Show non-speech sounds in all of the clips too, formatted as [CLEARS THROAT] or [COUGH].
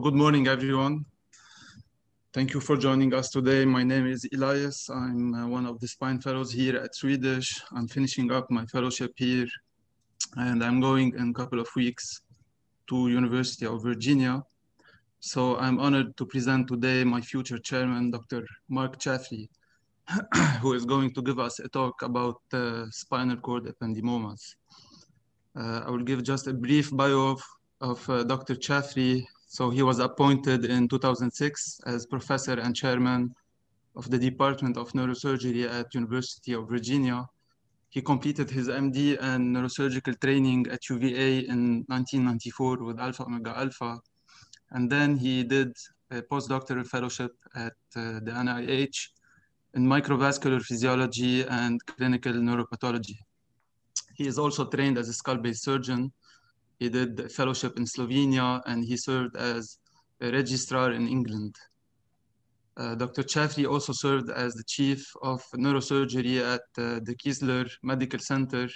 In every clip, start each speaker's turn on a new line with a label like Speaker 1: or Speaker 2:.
Speaker 1: Good morning, everyone. Thank you for joining us today. My name is Elias. I'm uh, one of the spine fellows here at Swedish. I'm finishing up my fellowship here, and I'm going in a couple of weeks to University of Virginia. So I'm honored to present today my future chairman, Dr. Mark Shaffrey, [CLEARS THROAT] who is going to give us a talk about uh, spinal cord ependymomas. Uh, I will give just a brief bio of, of uh, Dr. Shaffrey, so he was appointed in 2006 as professor and chairman of the Department of Neurosurgery at University of Virginia. He completed his MD and neurosurgical training at UVA in 1994 with Alpha Omega Alpha. And then he did a postdoctoral fellowship at uh, the NIH in microvascular physiology and clinical neuropathology. He is also trained as a skull base surgeon he did fellowship in Slovenia and he served as a registrar in England. Uh, Dr. Shaffrey also served as the chief of neurosurgery at uh, the Keesler Medical Center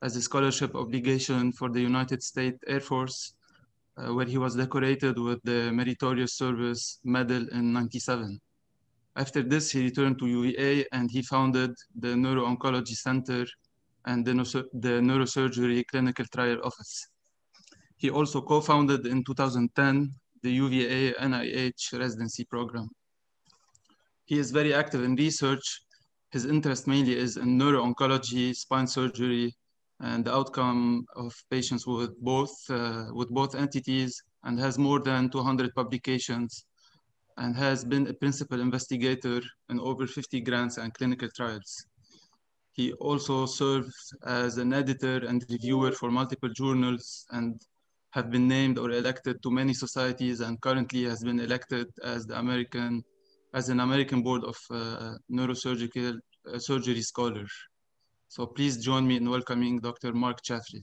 Speaker 1: as a scholarship obligation for the United States Air Force, uh, where he was decorated with the Meritorious Service Medal in 97. After this, he returned to UVA and he founded the Neuro-Oncology Center and the, the Neurosurgery Clinical Trial Office. He also co-founded in 2010 the UVA NIH residency program. He is very active in research. His interest mainly is in neuro-oncology, spine surgery, and the outcome of patients with both, uh, with both entities and has more than 200 publications and has been a principal investigator in over 50 grants and clinical trials. He also serves as an editor and reviewer for multiple journals and have been named or elected to many societies and currently has been elected as the American, as an American Board of uh, Neurosurgical uh, Surgery Scholar. So please join me in welcoming Dr. Mark Shaffrey.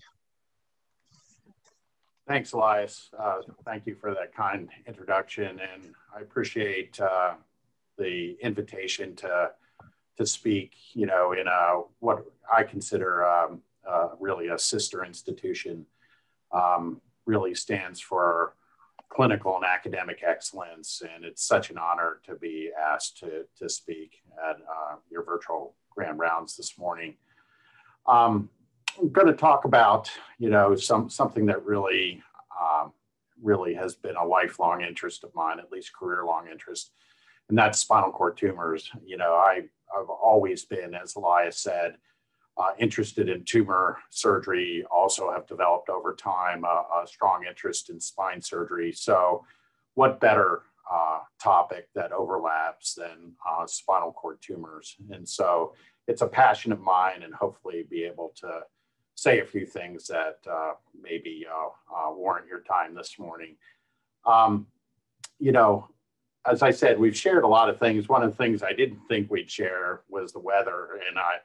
Speaker 2: Thanks, Elias. Uh, thank you for that kind introduction, and I appreciate uh, the invitation to to speak. You know, in a what I consider um, uh, really a sister institution. Um, really stands for clinical and academic excellence. And it's such an honor to be asked to, to speak at uh, your virtual grand rounds this morning. Um, I'm going to talk about, you know, some something that really, um, really has been a lifelong interest of mine, at least career-long interest, and that's spinal cord tumors. You know, I, I've always been, as Elias said, uh, interested in tumor surgery, also have developed over time a, a strong interest in spine surgery. So, what better uh, topic that overlaps than uh, spinal cord tumors? And so, it's a passion of mine, and hopefully, be able to say a few things that uh, maybe uh, uh, warrant your time this morning. Um, you know, as I said, we've shared a lot of things. One of the things I didn't think we'd share was the weather, and I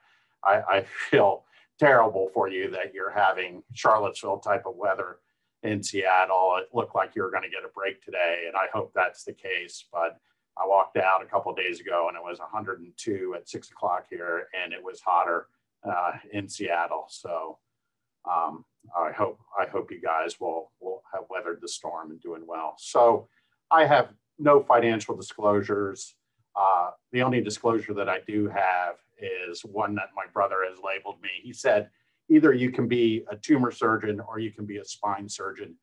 Speaker 2: I, I feel terrible for you that you're having Charlottesville type of weather in Seattle. It looked like you were going to get a break today, and I hope that's the case. But I walked out a couple days ago, and it was 102 at six o'clock here, and it was hotter uh, in Seattle. So um, I hope I hope you guys will will have weathered the storm and doing well. So I have no financial disclosures. Uh, the only disclosure that I do have is one that my brother has labeled me. He said, either you can be a tumor surgeon or you can be a spine surgeon,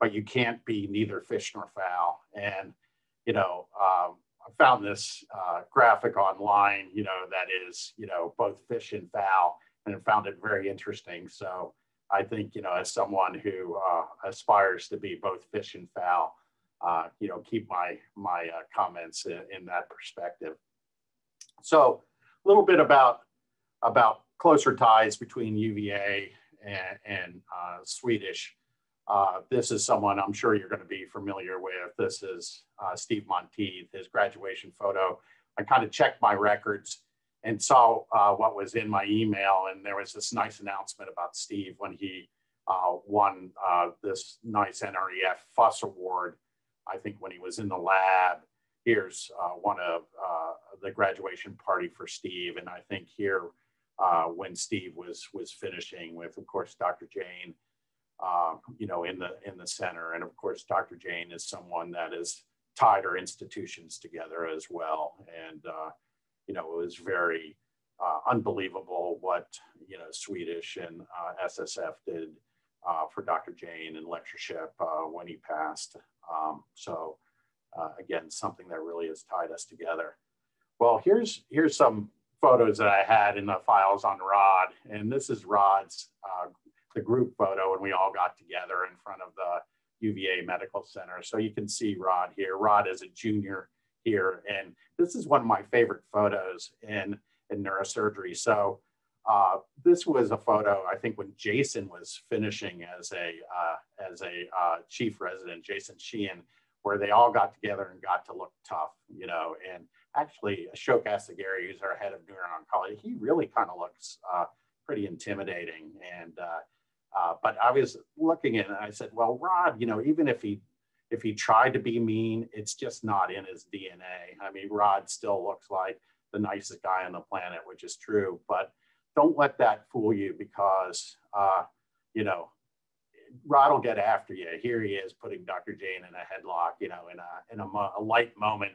Speaker 2: but you can't be neither fish nor fowl. And, you know, um, I found this uh, graphic online, you know, that is, you know, both fish and fowl, and I found it very interesting. So I think, you know, as someone who uh, aspires to be both fish and fowl, uh, you know, keep my my uh, comments in, in that perspective. So little bit about about closer ties between UVA and, and uh, Swedish. Uh, this is someone I'm sure you're going to be familiar with. This is uh, Steve Monteith, his graduation photo. I kind of checked my records and saw uh, what was in my email, and there was this nice announcement about Steve when he uh, won uh, this nice NREF FUS award. I think when he was in the lab here's uh, one of uh, the graduation party for Steve. And I think here, uh, when Steve was was finishing with, of course, Dr. Jane uh, you know, in the in the center. And of course, Dr. Jane is someone that has tied our institutions together as well. And uh, you know, it was very uh, unbelievable what you know Swedish and uh, SSF did for Dr. Jane and lectureship when he passed. Um, so again, something that really has tied us together. Well, here's here's some photos that I had in the files on Rod, and this is Rod's uh, the group photo and we all got together in front of the UVA Medical Center. So you can see Rod here. Rod is a junior here. And this is one of my favorite photos in, in neurosurgery. So uh, this was a photo, I think, when Jason was finishing as a, uh, as a uh, chief resident, Jason Sheehan, where they all got together and got to look tough, you know, and actually Ashok Asthagiri, who's our head of neuro-oncology, he really kind of looks uh, pretty intimidating. And uh, uh, but I was looking at it and I said, well, Rod, you know, even if he if he tried to be mean, it's just not in his DNA. I mean, Rod still looks like the nicest guy on the planet, which is true. But don't let that fool you because, uh, you know, Rod will get after you. Here he is putting Dr. Jane in a headlock, you know, in a in a, a light moment.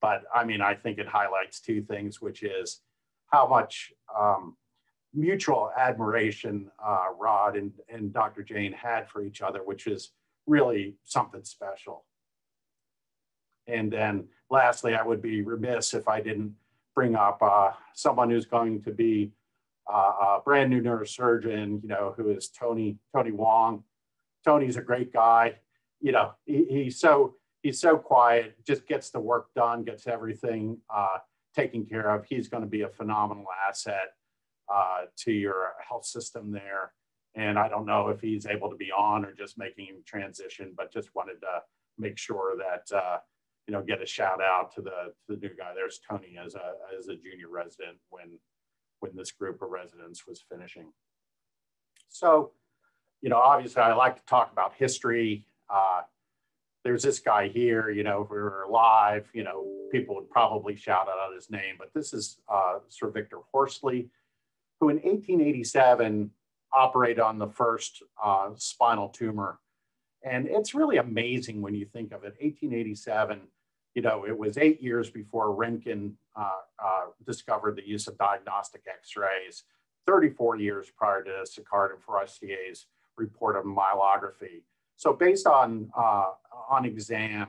Speaker 2: But I mean, I think it highlights two things, which is how much um, mutual admiration uh, Rod and, and Dr. Jane had for each other, which is really something special. And then lastly, I would be remiss if I didn't bring up uh, someone who's going to be uh, a brand new neurosurgeon, you know, who is Tony, Tony Wong. Tony's a great guy. You know, he, he's so, he's so quiet, just gets the work done, gets everything uh, taken care of. He's going to be a phenomenal asset uh, to your health system there. And I don't know if he's able to be on or just making transition, but just wanted to make sure that, uh, you know, get a shout out to the, to the new guy. There's Tony as a, as a junior resident when, when this group of residents was finishing. So, you know, obviously I like to talk about history. Uh, there's this guy here, you know, if we were live, you know, people would probably shout out his name, but this is uh, Sir Victor Horsley who in 1887 operated on the first uh, spinal tumor. And it's really amazing when you think of it. 1887, you know, it was eight years before Röntgen uh, uh, discovered the use of diagnostic X-rays, 34 years prior to Sicard and Forestier's report of myelography. So based on, uh, on exam,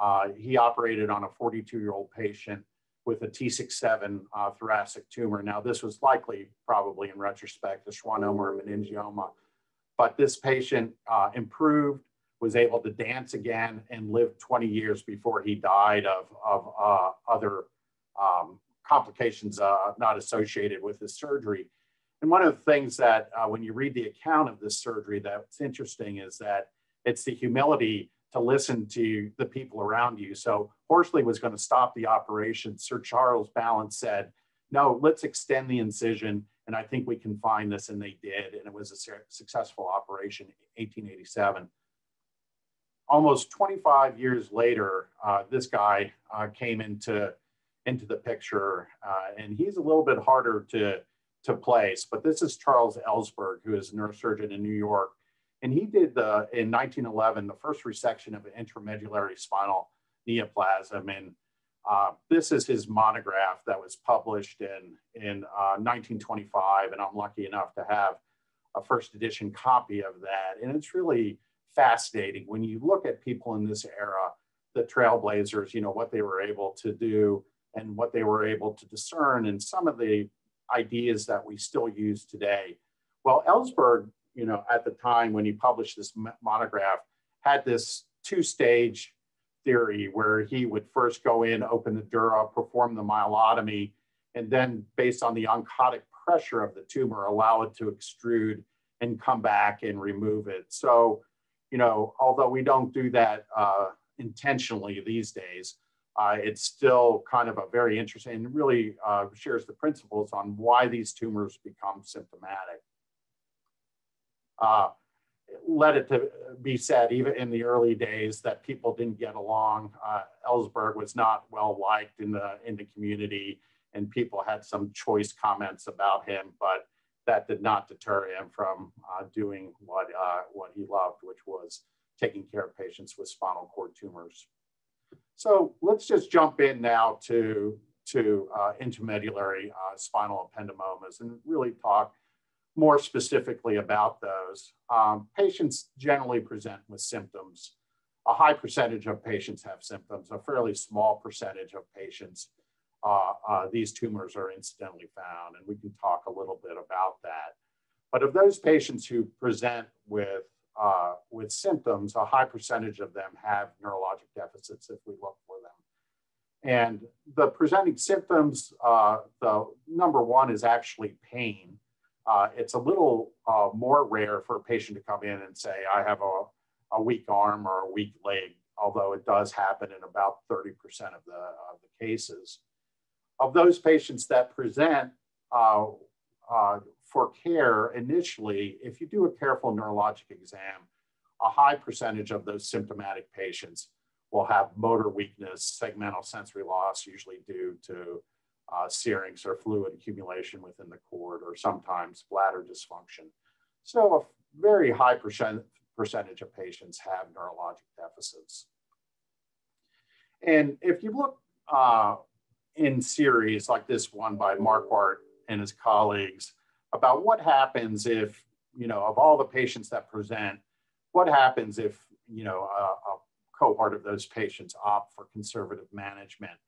Speaker 2: uh, he operated on a 42-year-old patient with a T67 uh, thoracic tumor. Now, this was likely, probably in retrospect, a schwannoma or meningioma, but this patient uh, improved, was able to dance again, and lived 20 years before he died of, of uh, other um, complications uh, not associated with his surgery. And one of the things that, uh, when you read the account of this surgery, that's interesting is that it's the humility to listen to the people around you. So Horsley was going to stop the operation. Sir Charles Ballance said, no, let's extend the incision. And I think we can find this. And they did. And it was a successful operation, in 1887. Almost 25 years later, uh, this guy uh, came into, into the picture. Uh, and he's a little bit harder to, to place. But this is Charles Elsberg, who is a neurosurgeon in New York and he did the, in 1911, the first resection of an intramedullary spinal neoplasm. And uh, this is his monograph that was published in, in uh, 1925. And I'm lucky enough to have a first edition copy of that. And it's really fascinating when you look at people in this era, the trailblazers, you know, what they were able to do and what they were able to discern and some of the ideas that we still use today. Well, Elsberg you know, at the time when he published this monograph, had this two-stage theory where he would first go in, open the dura, perform the myelotomy, and then based on the oncotic pressure of the tumor, allow it to extrude and come back and remove it. So, you know, although we don't do that uh, intentionally these days, uh, it's still kind of a very interesting and really uh, shares the principles on why these tumors become symptomatic uh, led it to be said, even in the early days, that people didn't get along. Uh, Elsberg was not well liked in the in the community, and people had some choice comments about him. But that did not deter him from uh, doing what, uh, what he loved, which was taking care of patients with spinal cord tumors. So let's just jump in now to, to uh, uh, spinal ependymomas and really talk more specifically about those. Um, patients generally present with symptoms. A high percentage of patients have symptoms, a fairly small percentage of patients, uh, uh, these tumors are incidentally found, and we can talk a little bit about that. But of those patients who present with, uh, with symptoms, a high percentage of them have neurologic deficits if we look for them. And the presenting symptoms, uh, the number one is actually pain. Uh, it's a little uh, more rare for a patient to come in and say, I have a, a weak arm or a weak leg, although it does happen in about 30% of the, of the cases. Of those patients that present uh, uh, for care initially, if you do a careful neurologic exam, a high percentage of those symptomatic patients will have motor weakness, segmental sensory loss, usually due to uh, syrinx or fluid accumulation within the cord, or sometimes bladder dysfunction. So a very high percent, percentage of patients have neurologic deficits. And if you look uh, in series like this one by Marquardt and his colleagues about what happens if, you know, of all the patients that present, what happens if, you know, a, a cohort of those patients opt for conservative management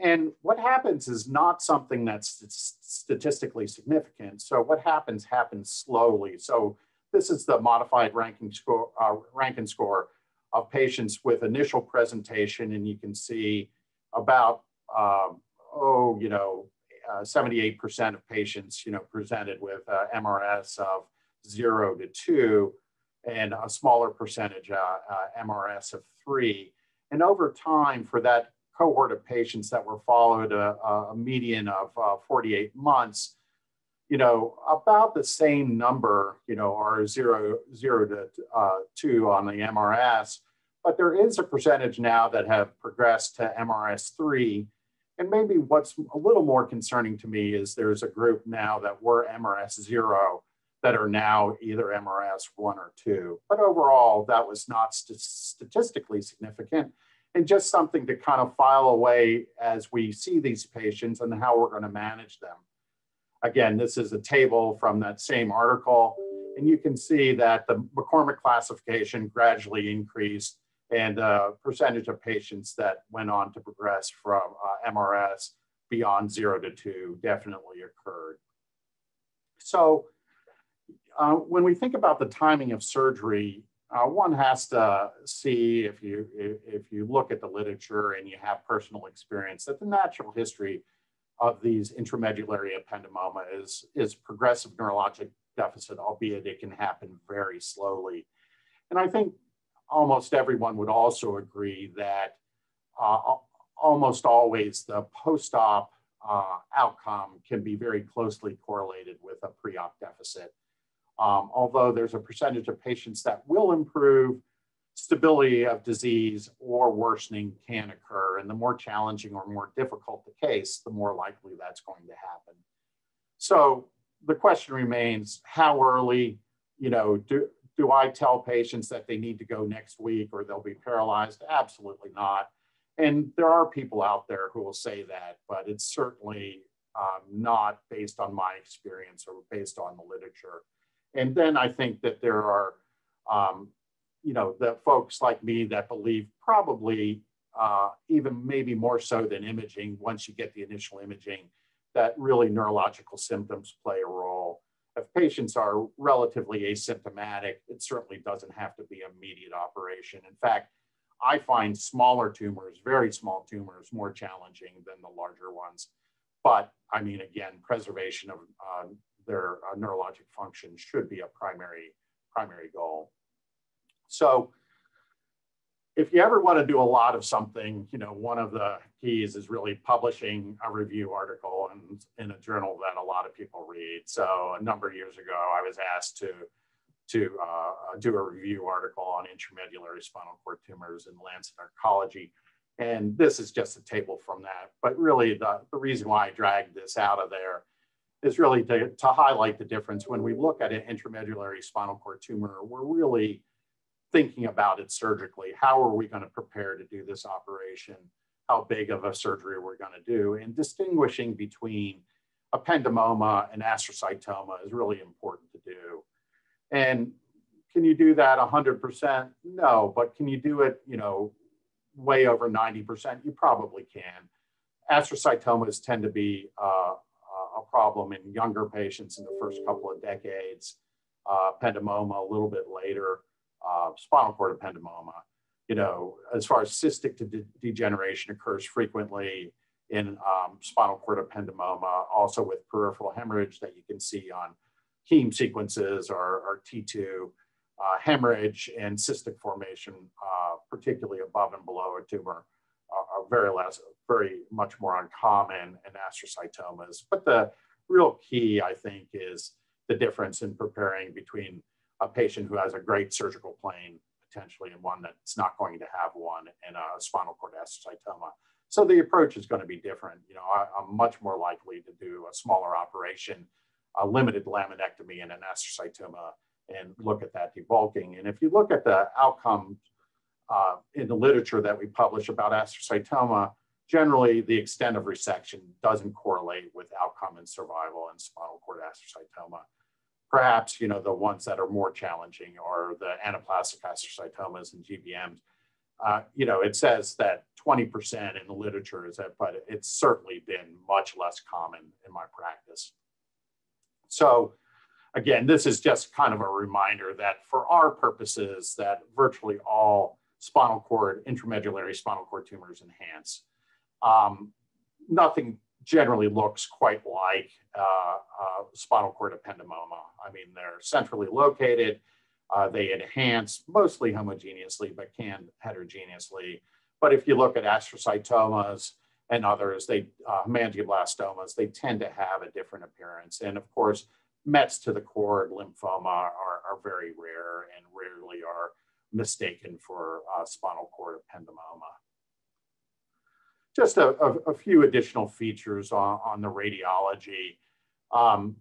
Speaker 2: and what happens is not something that's statistically significant. So what happens happens slowly. So this is the modified ranking score, uh, Rankin score of patients with initial presentation, and you can see about um, oh, you know, 78% uh, of patients, you know, presented with uh, MRS of zero to two, and a smaller percentage uh, MRS of three. And over time, for that cohort of patients that were followed a, median of uh, 48 months, you know, about the same number, you know, are zero, zero to two on the MRS, but there is a percentage now that have progressed to MRS three. And maybe what's a little more concerning to me is there's a group now that were MRS zero that are now either MRS one or two. But overall, that was not st statistically significant and just something to kind of file away as we see these patients and how we're going to manage them. Again, this is a table from that same article, and you can see that the McCormick classification gradually increased and uh, percentage of patients that went on to progress from uh, MRS beyond zero to two definitely occurred. So uh, when we think about the timing of surgery, uh, one has to see if you if you look at the literature and you have personal experience that the natural history of these intramedullary ependymoma is is progressive neurologic deficit, albeit it can happen very slowly. And I think almost everyone would also agree that uh, almost always the post-op uh, outcome can be very closely correlated with a pre-op deficit. Um, although there's a percentage of patients that will improve, stability of disease or worsening can occur. And the more challenging or more difficult the case, the more likely that's going to happen. So the question remains, how early, you know, do, do I tell patients that they need to go next week or they'll be paralyzed? Absolutely not. And there are people out there who will say that, but it's certainly um, not based on my experience or based on the literature. And then I think that there are, um, you know, the folks like me that believe probably uh, even maybe more so than imaging, once you get the initial imaging, that really neurological symptoms play a role. If patients are relatively asymptomatic, it certainly doesn't have to be immediate operation. In fact, I find smaller tumors, very small tumors, more challenging than the larger ones. But I mean, again, preservation of uh, their uh, neurologic function should be a primary, primary goal. So if you ever want to do a lot of something, you know, one of the keys is really publishing a review article in, in a journal that a lot of people read. So a number of years ago, I was asked to to uh, do a review article on intramedullary spinal cord tumors in Lancet Oncology. And this is just a table from that. But really, the, the reason why I dragged this out of there is really to, to highlight the difference. When we look at an intramedullary spinal cord tumor, we're really thinking about it surgically. How are we going to prepare to do this operation? How big of a surgery we're going to do? And distinguishing between ependymoma and astrocytoma is really important to do. And can you do that 100%? No, but can you do it, you know, way over 90%? You probably can. Astrocytomas tend to be uh, a problem in younger patients in the first couple of decades, uh, a little bit later, uh, spinal cord ependymoma. You know, as far as cystic de degeneration occurs frequently in um, spinal cord ependymoma, also with peripheral hemorrhage that you can see on heme sequences or, or T2, uh, hemorrhage and cystic formation, uh, particularly above and below a tumor, are, are very less, very much more uncommon in astrocytomas. But the real key, I think, is the difference in preparing between a patient who has a great surgical plane potentially and one that's not going to have one in a spinal cord astrocytoma. So the approach is going to be different. You know, I, am much more likely to do a smaller operation, a limited laminectomy in an astrocytoma and look at that debulking. And if you look at the outcome uh, in the literature that we publish about astrocytoma, generally the extent of resection doesn't correlate with outcome and survival in spinal cord astrocytoma. Perhaps, you know, the ones that are more challenging are the anaplastic astrocytomas and GBMs. Uh, you know, it says that 20% in the literature is that, but it's certainly been much less common in my practice. So again, this is just kind of a reminder that for our purposes that virtually all spinal cord, intramedullary spinal cord tumors enhance. Um, nothing generally looks quite like uh, uh, spinal cord ependymoma. I mean, they're centrally located. Uh, they enhance mostly homogeneously, but can heterogeneously. But if you look at astrocytomas and others, they uh, hemangioblastomas, they tend to have a different appearance. And of course, Mets to the cord lymphoma are, are very rare and rarely are mistaken for uh, spinal cord ependymoma. Just a, a, a, few additional features on, on the radiology. Um,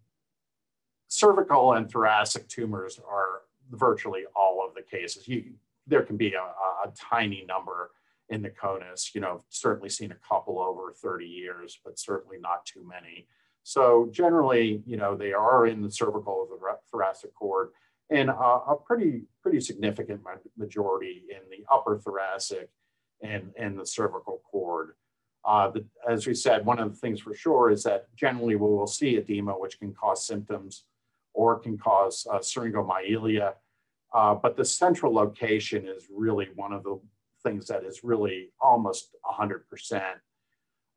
Speaker 2: cervical and thoracic tumors are virtually all of the cases. You, there can be a, a, tiny number in the conus, you know, certainly seen a couple over 30 years, but certainly not too many. So generally, you know, they are in the cervical or the thoracic cord and a, a pretty, pretty significant majority in the upper thoracic and, and the cervical cord. Uh, the, as we said, one of the things for sure is that generally we will see edema, which can cause symptoms or can cause uh, syringomyelia. Uh, but the central location is really one of the things that is really almost 100%.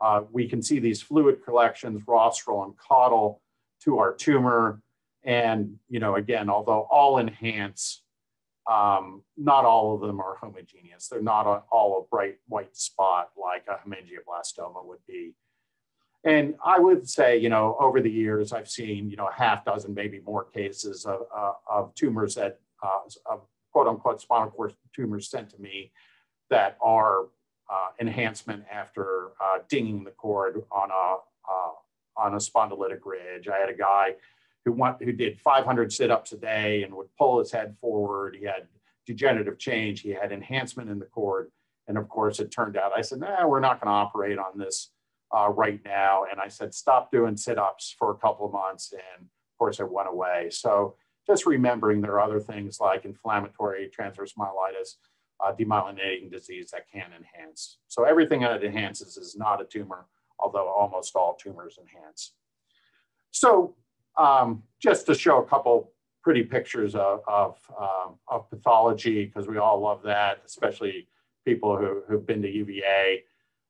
Speaker 2: Uh, we can see these fluid collections, rostral and caudal, to our tumor. And, you know, again, although all enhance, um, not all of them are homogeneous. They're not a, all a bright white spot like a hemangioblastoma would be. And I would say, you know, over the years, I've seen, you know, a half dozen, maybe more cases of, uh, of tumors that, uh, of quote unquote spinal cord tumors sent to me that are uh, enhancement after uh, dinging the cord on a, uh, on a spondylotic ridge. I had a guy who went, who did 500 sit-ups a day and would pull his head forward. He had degenerative change. He had enhancement in the cord. And of course, it turned out, I said, nah, we're not going to operate on this uh, right now. And I said, stop doing sit-ups for a couple of months. And of course, it went away. So just remembering there are other things like inflammatory transverse myelitis, uh, demyelinating disease that can enhance. So everything that enhances is not a tumor, although almost all tumors enhance. So um, just to show a couple pretty pictures of, of, um, of pathology, because we all love that, especially people who, who've been to UVA.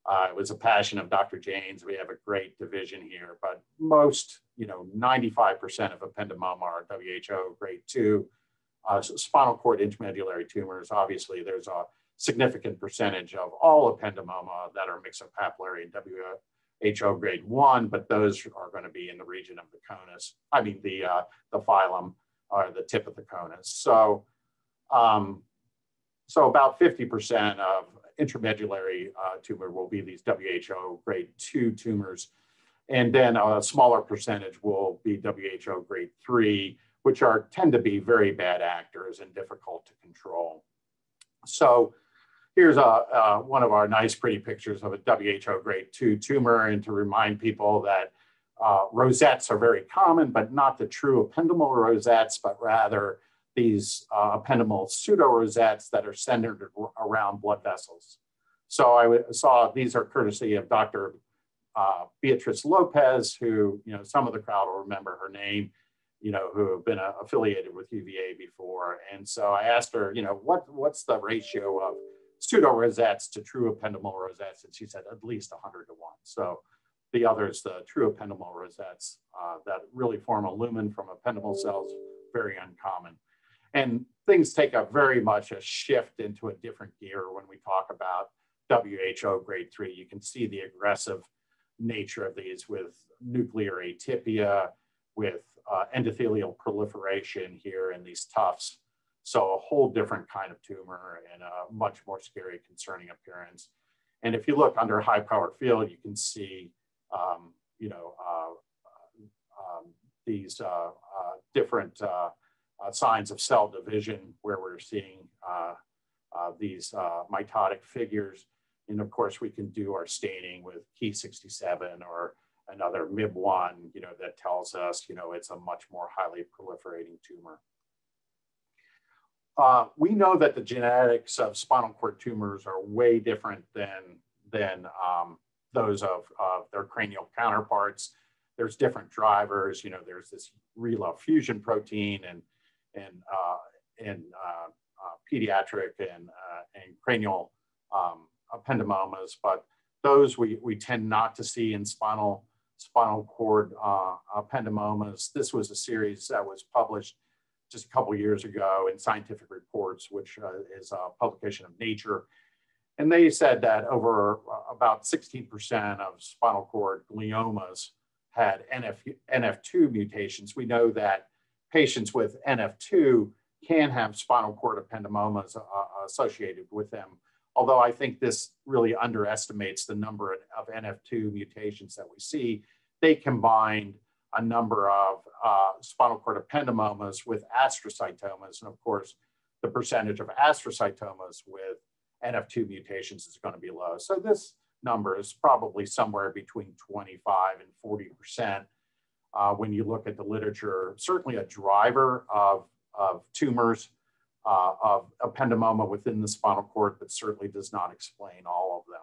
Speaker 2: Uh, it was a passion of Dr. Jane's. We have a great division here, but most, you know, 95% of ependymoma are WHO grade two. Uh, spinal cord intramedullary tumors, obviously there's a significant percentage of all ependymoma that are myxopapillary and WHO grade one, but those are going to be in the region of the conus. I mean, the, uh, the filum or the tip of the conus. So, um, so about 50% of intramedullary uh, tumor will be these WHO grade two tumors. And then a smaller percentage will be WHO grade three, which are tend to be very bad actors and difficult to control. So here's a, uh, one of our nice pretty pictures of a WHO grade two tumor and to remind people that uh, rosettes are very common, but not the true ependymal rosettes, but rather these uh, ependymal pseudo-rosettes that are centered around blood vessels. So I saw these are courtesy of Dr. Uh, Beatriz Lopes, who, you know, some of the crowd will remember her name, you know, who have been uh, affiliated with UVA before. And so I asked her, you know, what, what's the ratio of pseudo rosettes to true ependymal rosettes? And she said at least 100 to 1. So the others, the true ependymal rosettes uh, that really form a lumen from ependymal cells, very uncommon. And things take a very much a shift into a different gear when we talk about WHO grade three. You can see the aggressive nature of these with nuclear atypia, with uh, endothelial proliferation here in these tufts. So a whole different kind of tumor and a much more scary, concerning appearance. And if you look under high powered field, you can see, um, you know, uh, uh um, these uh, uh, different uh, signs of cell division where we're seeing uh, uh, these mitotic figures. And of course, we can do our staining with Ki67 or another MIB1, you know, that tells us, you know, it's a much more highly proliferating tumor. Uh, we know that the genetics of spinal cord tumors are way different than, than um, those of, of their cranial counterparts. There's different drivers, you know, there's this RELA fusion protein and and uh, in uh, uh, pediatric and and cranial um, ependymomas, but those we, we tend not to see in spinal spinal cord uh, ependymomas. This was a series that was published just a couple years ago in Scientific Reports, which uh, is a publication of Nature. And they said that over about 16% of spinal cord gliomas had NF, NF2 mutations. We know that patients with NF2 can have spinal cord ependymomas uh, associated with them. Although I think this really underestimates the number of NF2 mutations that we see, they combined a number of uh, spinal cord ependymomas with astrocytomas. And of course, the percentage of astrocytomas with NF2 mutations is going to be low. So this number is probably somewhere between 25 and 40 percent uh, when you look at the literature, certainly a driver of, of tumors uh, of ependymoma within the spinal cord, but certainly does not explain all of them.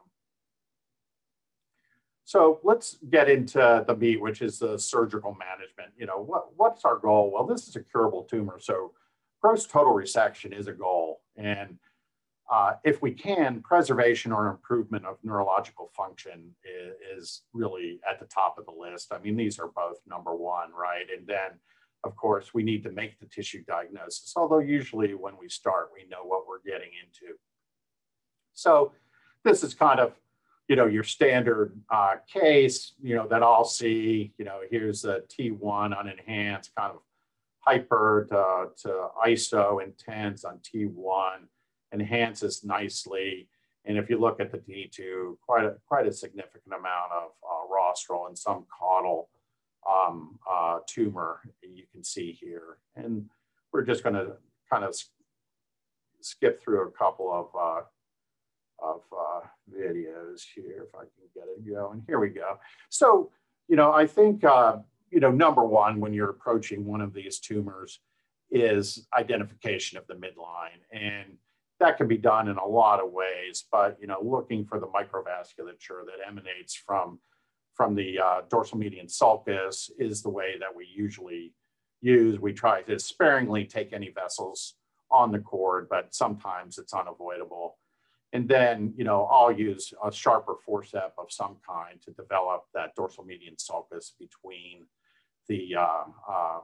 Speaker 2: So let's get into the meat, which is the surgical management. You know, what, what's our goal? Well, this is a curable tumor. So gross total resection is a goal. And uh, if we can, preservation or improvement of neurological function is, is, really at the top of the list. I mean, these are both number one, right? And then, of course, we need to make the tissue diagnosis, although usually when we start, we know what we're getting into. So this is kind of, you know, your standard uh, case, you know, that I'll see, you know, here's a T1 unenhanced, kind of hyper to, to ISO intense on T1 enhances nicely. And if you look at the T2, quite a, quite a significant amount of uh, rostral and some caudal um, uh, tumor you can see here. And we're just going to kind of skip through a couple of, uh, of uh, videos here, if I can get it going. Here we go. So, you know, I think, uh, you know, number one, when you're approaching one of these tumors is identification of the midline. And that can be done in a lot of ways, but you know, looking for the microvasculature that emanates from from the uh, dorsal median sulcus is the way that we usually use. We try to sparingly take any vessels on the cord, but sometimes it's unavoidable. And then, you know, I'll use a sharper forcep of some kind to develop that dorsal median sulcus between the uh, uh,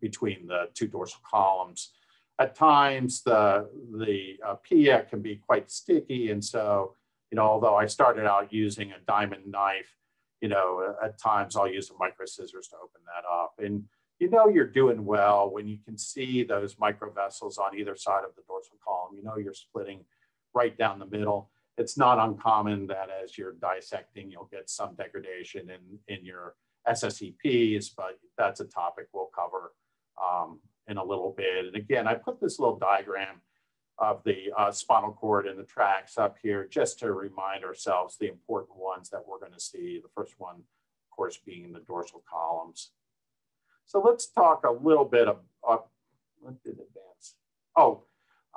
Speaker 2: between the two dorsal columns at times the, the uh, pia can be quite sticky. And so, you know, although I started out using a diamond knife, you know, at times I'll use a micro scissors to open that up. And you know you're doing well when you can see those micro vessels on either side of the dorsal column. You know you're splitting right down the middle. it's not uncommon that as you're dissecting, you'll get some degradation in, in your SSEPs, but that's a topic we'll cover um, in a little bit. And again, I put this little diagram of the uh, spinal cord and the tracks up here just to remind ourselves the important ones that we're going to see. The first one, of course, being the dorsal columns. So let's talk a little bit of, uh, what did advance? Oh,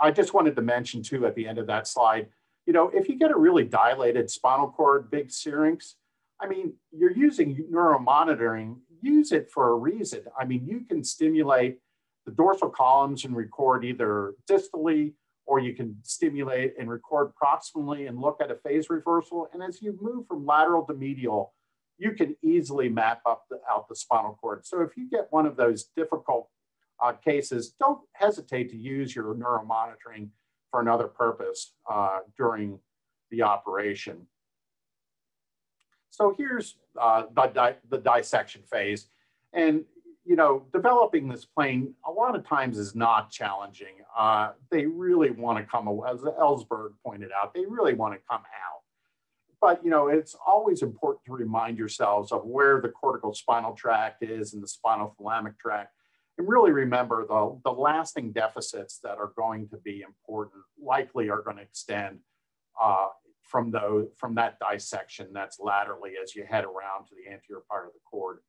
Speaker 2: I just wanted to mention too at the end of that slide, you know, if you get a really dilated spinal cord, big syrinx, I mean, you're using neuromonitoring, use it for a reason. I mean, you can stimulate the dorsal columns and record either distally or you can stimulate and record proximally and look at a phase reversal. And as you move from lateral to medial, you can easily map up the, out the spinal cord. So if you get one of those difficult uh, cases, don't hesitate to use your neuromonitoring for another purpose uh, during the operation. So here's uh, the, di the dissection phase. And you know, developing this plane a lot of times is not challenging. Uh, they really want to come, as Elsberg pointed out, they really want to come out. But, you know, it's always important to remind yourselves of where the corticospinal tract is and the spinothalamic tract. And really remember the, the lasting deficits that are going to be important likely are going to extend uh, from, those, from that dissection that's laterally as you head around to the anterior part of the cord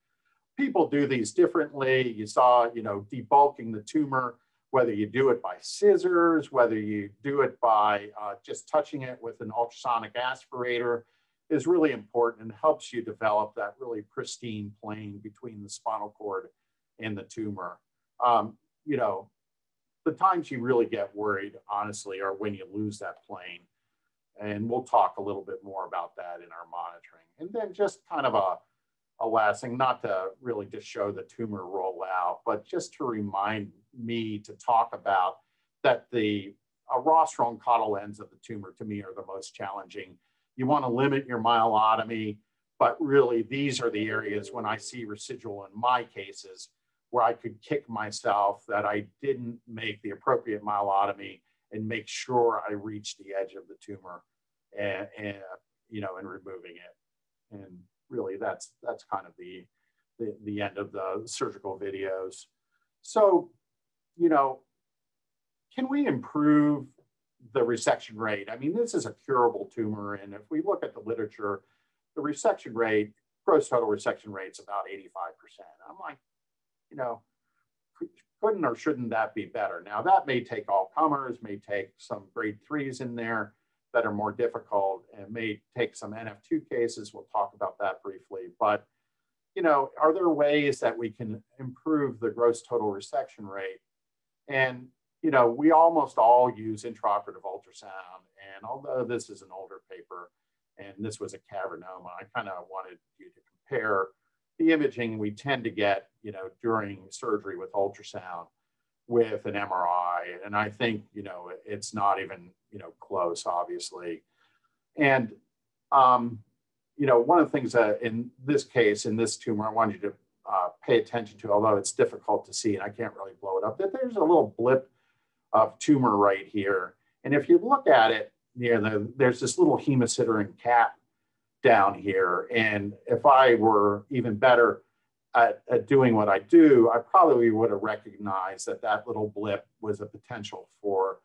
Speaker 2: people do these differently. You saw, you know, debulking the tumor, whether you do it by scissors, whether you do it by uh, just touching it with an ultrasonic aspirator is really important and helps you develop that really pristine plane between the spinal cord and the tumor. Um, you know, the times you really get worried, honestly, are when you lose that plane. And we'll talk a little bit more about that in our monitoring. And then just kind of a a last thing, not to really just show the tumor roll out, but just to remind me to talk about that the uh, rostral caudal ends of the tumor to me are the most challenging. You want to limit your myelotomy, but really these are the areas when I see residual in my cases where I could kick myself that I didn't make the appropriate myelotomy and make sure I reached the edge of the tumor and, and you know, and removing it. And really that's that's kind of the, the, the end of the surgical videos. So, you know, can we improve the resection rate? I mean, this is a curable tumor. And if we look at the literature, the resection rate, gross total resection rate is about 85%. I'm like, you know, couldn't or shouldn't that be better? Now that may take all comers, may take some grade threes in there, that are more difficult and may take some NF2 cases. We'll talk about that briefly. But, you know, are there ways that we can improve the gross total resection rate? And, you know, we almost all use intraoperative ultrasound. And although this is an older paper and this was a cavernoma, I kind of wanted you to compare the imaging we tend to get, you know, during surgery with ultrasound with an MRI. And I think, you know, it's not even, you know, close, obviously. And, um, you know, one of the things that in this case, in this tumor, I want you to uh, pay attention to, although it's difficult to see and I can't really blow it up, that there's a little blip of tumor right here. And if you look at it, you know, the, there's this little hemosiderin cap down here. And if I were even better, at, at, doing what I do, I probably would have recognized that that little blip was a potential for,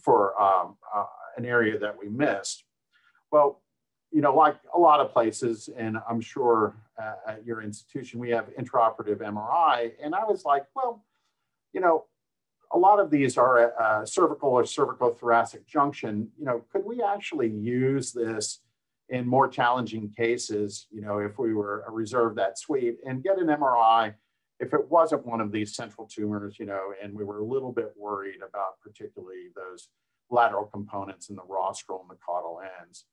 Speaker 2: for um, uh, an area that we missed. Well, you know, like a lot of places, and I'm sure uh, at your institution, we have intraoperative MRI. And I was like, well, you know, a lot of these are uh, cervical or cervical thoracic junction. You know, could we actually use this in more challenging cases, you know, if we were reserve that suite and get an MRI if it wasn't one of these central tumors, you know, and we were a little bit worried about particularly those lateral components in the rostral and the caudal ends.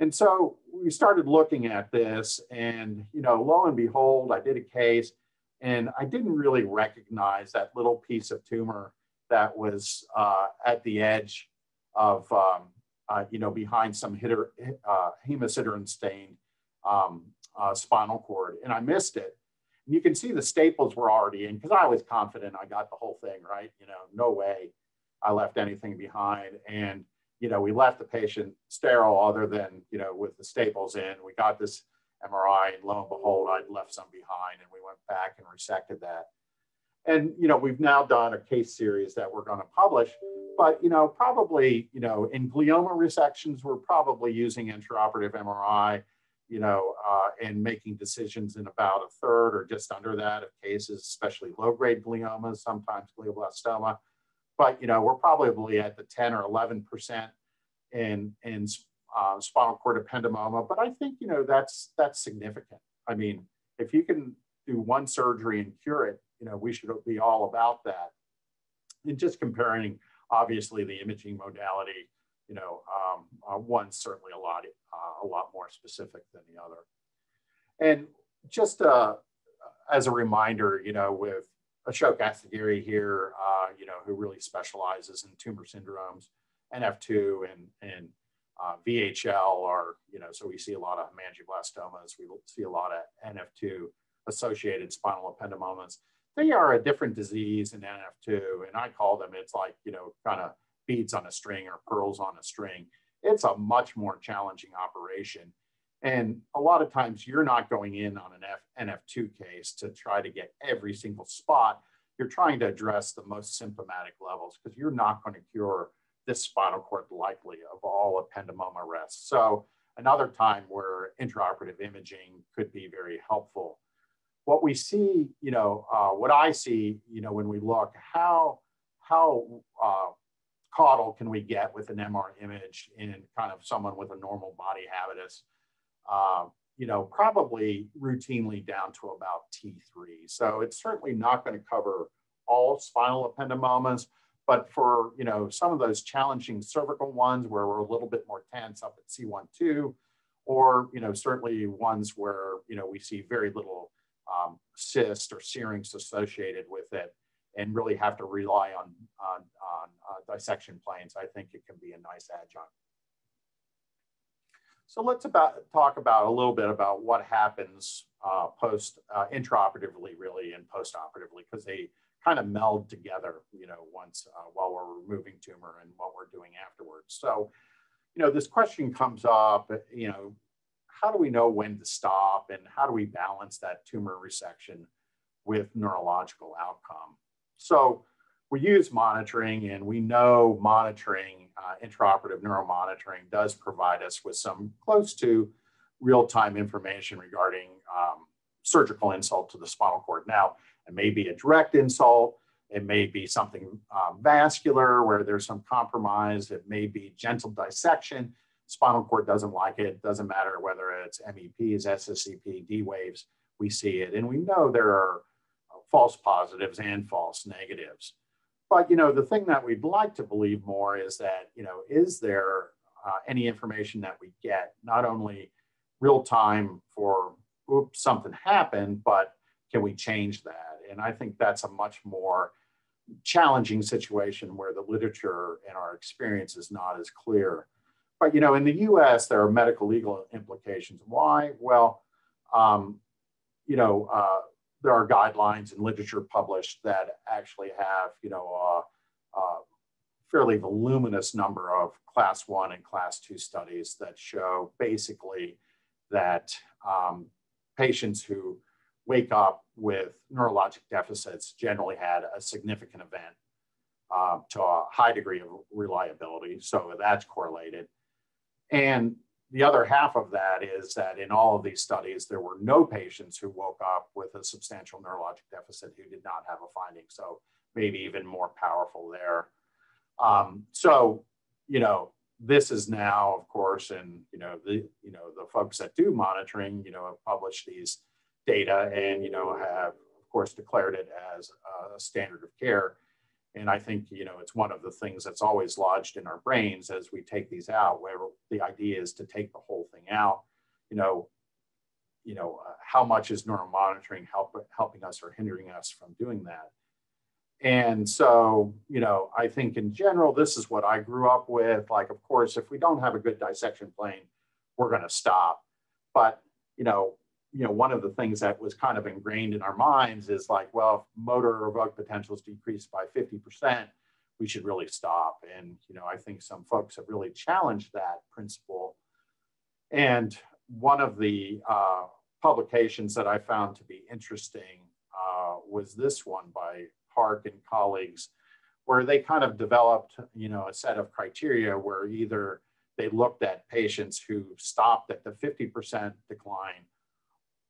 Speaker 2: And so we started looking at this and, you know, lo and behold, I did a case and I didn't really recognize that little piece of tumor that was uh, at the edge of um, uh, you know, behind some hitter, uh, hemosiderin stained um, uh, spinal cord, and I missed it. And you can see the staples were already in because I was confident I got the whole thing right. You know, no way I left anything behind. And you know, we left the patient sterile other than, you know, with the staples in. We got this MRI and lo and behold, I'd left some behind and we went back and resected that. And, you know, we've now done a case series that we're going to publish, but, you know, probably, you know, in glioma resections, we're probably using intraoperative MRI, you know, uh, and making decisions in about a third or just under that of cases, especially low grade gliomas, sometimes glioblastoma but you know we're probably at the 10 or 11 percent in in uh, spinal cord ependymoma. But I think you know that's that's significant. I mean, if you can do one surgery and cure it, you know we should be all about that. And just comparing, obviously, the imaging modality, you know, um, uh, one's certainly a lot uh, a lot more specific than the other. And just uh, as a reminder, you know, with Ashok Asthagiri here, uh, you know, who really specializes in tumor syndromes, NF2 and, and uh, VHL are, you know, so we see a lot of hemangioblastomas, we will see a lot of NF2 associated spinal ependymomas. They are a different disease in NF2, and I call them, it's like, you know, kind of beads on a string or pearls on a string. It's a much more challenging operation. And a lot of times you're not going in on an F, NF2 case to try to get every single spot. You're trying to address the most symptomatic levels because you're not going to cure this spinal cord likely of all ependymoma rests. So another time where intraoperative imaging could be very helpful. What we see, you know, uh, what I see, you know, when we look, how, how uh, caudal can we get with an MR image in kind of someone with a normal body habitus? uh, you know, probably routinely down to about T3. So it's certainly not going to cover all spinal ependymomas, but for, you know, some of those challenging cervical ones where we're a little bit more tense up at C12, or, you know, certainly ones where, you know, we see very little um, cyst or syrinx associated with it and really have to rely on, on, on uh, dissection planes, I think it can be a nice adjunct. So let's about talk about a little bit about what happens uh, post uh, intraoperatively, really, and postoperatively, because they kind of meld together, you know, once uh, while we're removing tumor and what we're doing afterwards. So, you know, this question comes up, you know, how do we know when to stop and how do we balance that tumor resection with neurological outcome? So, we use monitoring and we know monitoring, uh, intraoperative neuromonitoring does provide us with some close to real-time information regarding um, surgical insult to the spinal cord. Now, it may be a direct insult, it may be something uh, vascular where there's some compromise, it may be gentle dissection. Spinal cord doesn't like it, doesn't matter whether it's MEPs, SSEP, D waves, we see it. And we know there are false positives and false negatives. But you know, the thing that we'd like to believe more is that you know, is there uh, any information that we get not only real time for oops something happened, but can we change that? And I think that's a much more challenging situation where the literature and our experience is not as clear. But you know, in the U.S., there are medical legal implications. Why? Well, um, you know, uh, there are guidelines and literature published that actually have, you know, a, a fairly voluminous number of class one and class two studies that show basically that um, patients who wake up with neurologic deficits generally had a significant event uh, to a high degree of reliability. So that's correlated. And the other half of that is that in all of these studies, there were no patients who woke up with a substantial neurologic deficit who did not have a finding. So maybe even more powerful there. Um, so, you know, this is now, of course, and you know the you know the folks that do monitoring, you know, have published these data and you know have, of course, declared it as a standard of care. And I think, you know, it's one of the things that's always lodged in our brains as we take these out, where the idea is to take the whole thing out. You know, you know, uh, how much is neuromonitoring help, helping us or hindering us from doing that? And so, you know, I think in general, this is what I grew up with. Like, of course, if we don't have a good dissection plane, we're going to stop. But, you know, you know, one of the things that was kind of ingrained in our minds is like, well, if motor or evoked potential is decreased by 50%, we should really stop. And, you know, I think some folks have really challenged that principle. And one of the uh, publications that I found to be interesting uh, was this one by Park and colleagues, where they kind of developed, you know, a set of criteria where either they looked at patients who stopped at the 50% decline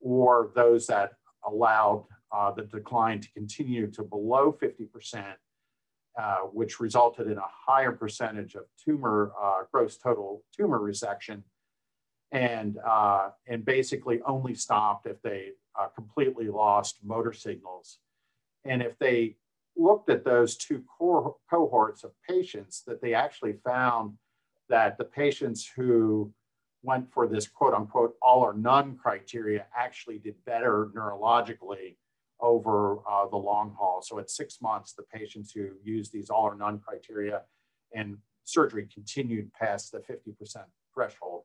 Speaker 2: or those that allowed uh, the decline to continue to below 50%, uh, which resulted in a higher percentage of tumor, uh, gross total tumor resection, and, uh, and basically only stopped if they uh, completely lost motor signals. And if they looked at those two cohorts of patients, that they actually found that the patients who went for this quote unquote all or none criteria actually did better neurologically over uh, the long haul. So at six months, the patients who used these all or none criteria and surgery continued past the 50% threshold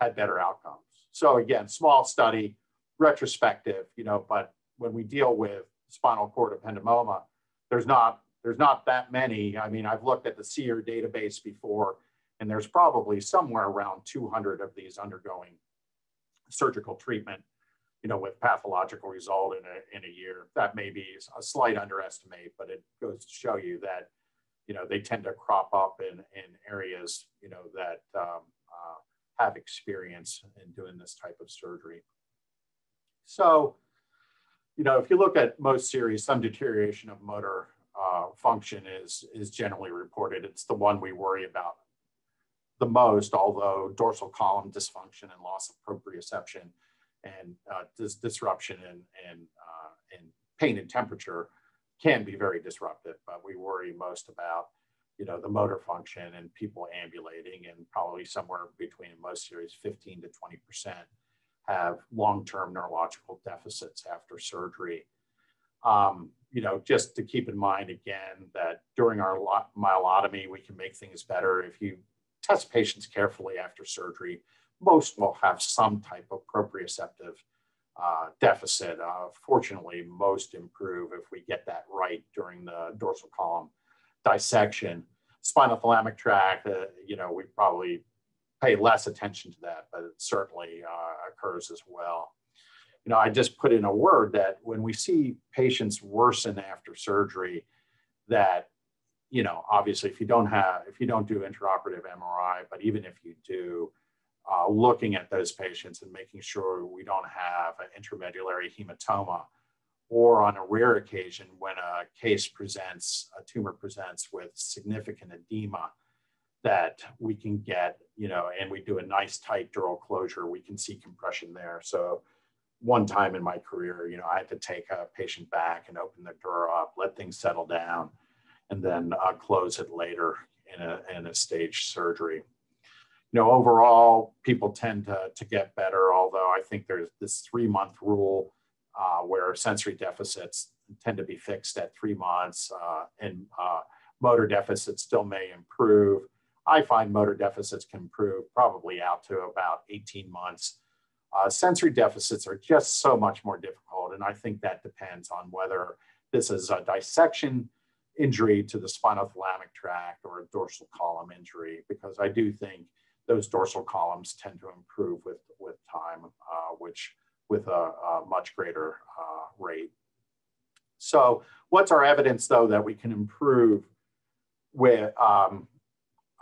Speaker 2: had better outcomes. So again, small study, retrospective, you know, but when we deal with spinal cord ependymoma, there's not there's not that many. I mean, I've looked at the SEER database before, and there's probably somewhere around 200 of these undergoing surgical treatment, you know, with pathological result in a, in a year. That may be a slight underestimate, but it goes to show you that, you know, they tend to crop up in, in areas, you know, that um, uh, have experience in doing this type of surgery. So, you know, if you look at most series, some deterioration of motor uh, function is, is generally reported. It's the one we worry about the most, although dorsal column dysfunction and loss of proprioception and uh, dis disruption and, uh, pain and temperature can be very disruptive, but we worry most about you know, the motor function and people ambulating and probably somewhere between most series 15 to 20% have long-term neurological deficits after surgery. Um, you know, just to keep in mind again that during our myelotomy, we can make things better if you test patients carefully after surgery. Most will have some type of proprioceptive uh, deficit. Uh, fortunately, most improve if we get that right during the dorsal column dissection. Spinothalamic tract, uh, you know, we probably pay less attention to that, but it certainly uh, occurs as well. You know, I just put in a word that when we see patients worsen after surgery, that you know, obviously, if you don't have, if you don't do intraoperative MRI, but even if you do, uh, looking at those patients and making sure we don't have an intramedullary hematoma, or on a rare occasion when a case presents, a tumor presents with significant edema, that we can get, you know, and we do a nice tight dural closure, we can see compression there. So one time in my career, you know, I had to take a patient back and open the dura up, let things settle down, and then uh, close it later in a, in a stage surgery. You know, overall, people tend to, to get better, although I think there's this three month rule uh, where sensory deficits tend to be fixed at three months uh, and uh, motor deficits still may improve. I find motor deficits can improve probably out to about 18 months. Uh, sensory deficits are just so much more difficult, and I think that depends on whether this is a dissection injury to the spinothalamic tract or a dorsal column injury, because I do think those dorsal columns tend to improve with, with time, uh, which with a, a much greater uh, rate. So what's our evidence though that we can improve with, um,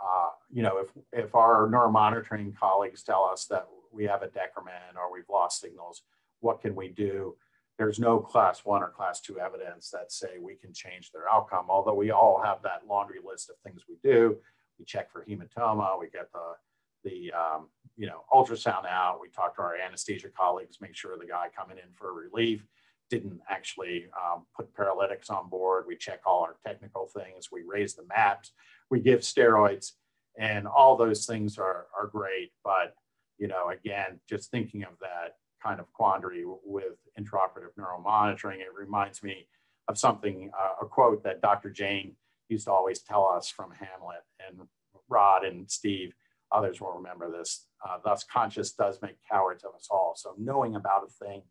Speaker 2: uh, you know, if, if our neuromonitoring colleagues tell us that we have a decrement or we've lost signals, what can we do? There's no class one or class two evidence that say we can change their outcome, although we all have that laundry list of things we do. We check for hematoma, we get the, the um, you know, ultrasound out, we talk to our anesthesia colleagues, make sure the guy coming in for relief didn't actually um, put paralytics on board. We check all our technical things, we raise the maps, we give steroids, and all those things are, are great. But, you know, again, just thinking of that kind of quandary with intraoperative neuromonitoring. It reminds me of something, uh, a quote that Dr. Jane used to always tell us from Hamlet, and Rod and Steve, others will remember this. Uh, Thus, conscious does make cowards of us all. So, knowing about a thing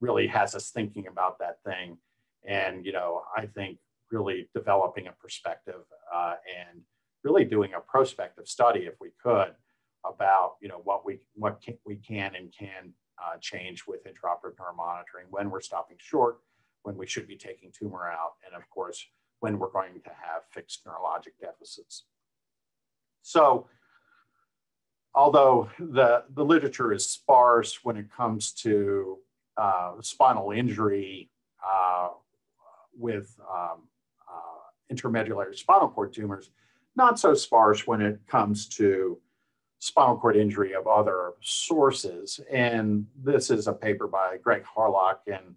Speaker 2: really has us thinking about that thing. And, you know, I think really developing a perspective uh, and really doing a prospective study, if we could, about you know what we what can, we can and can uh, change with intraoperative neuromonitoring when we're stopping short, when we should be taking tumor out, and of course when we're going to have fixed neurologic deficits. So although the, the literature is sparse when it comes to uh, spinal injury uh, with um, uh, intramedullary spinal cord tumors, not so sparse when it comes to spinal cord injury of other sources. And this is a paper by Greg Hawryluk and,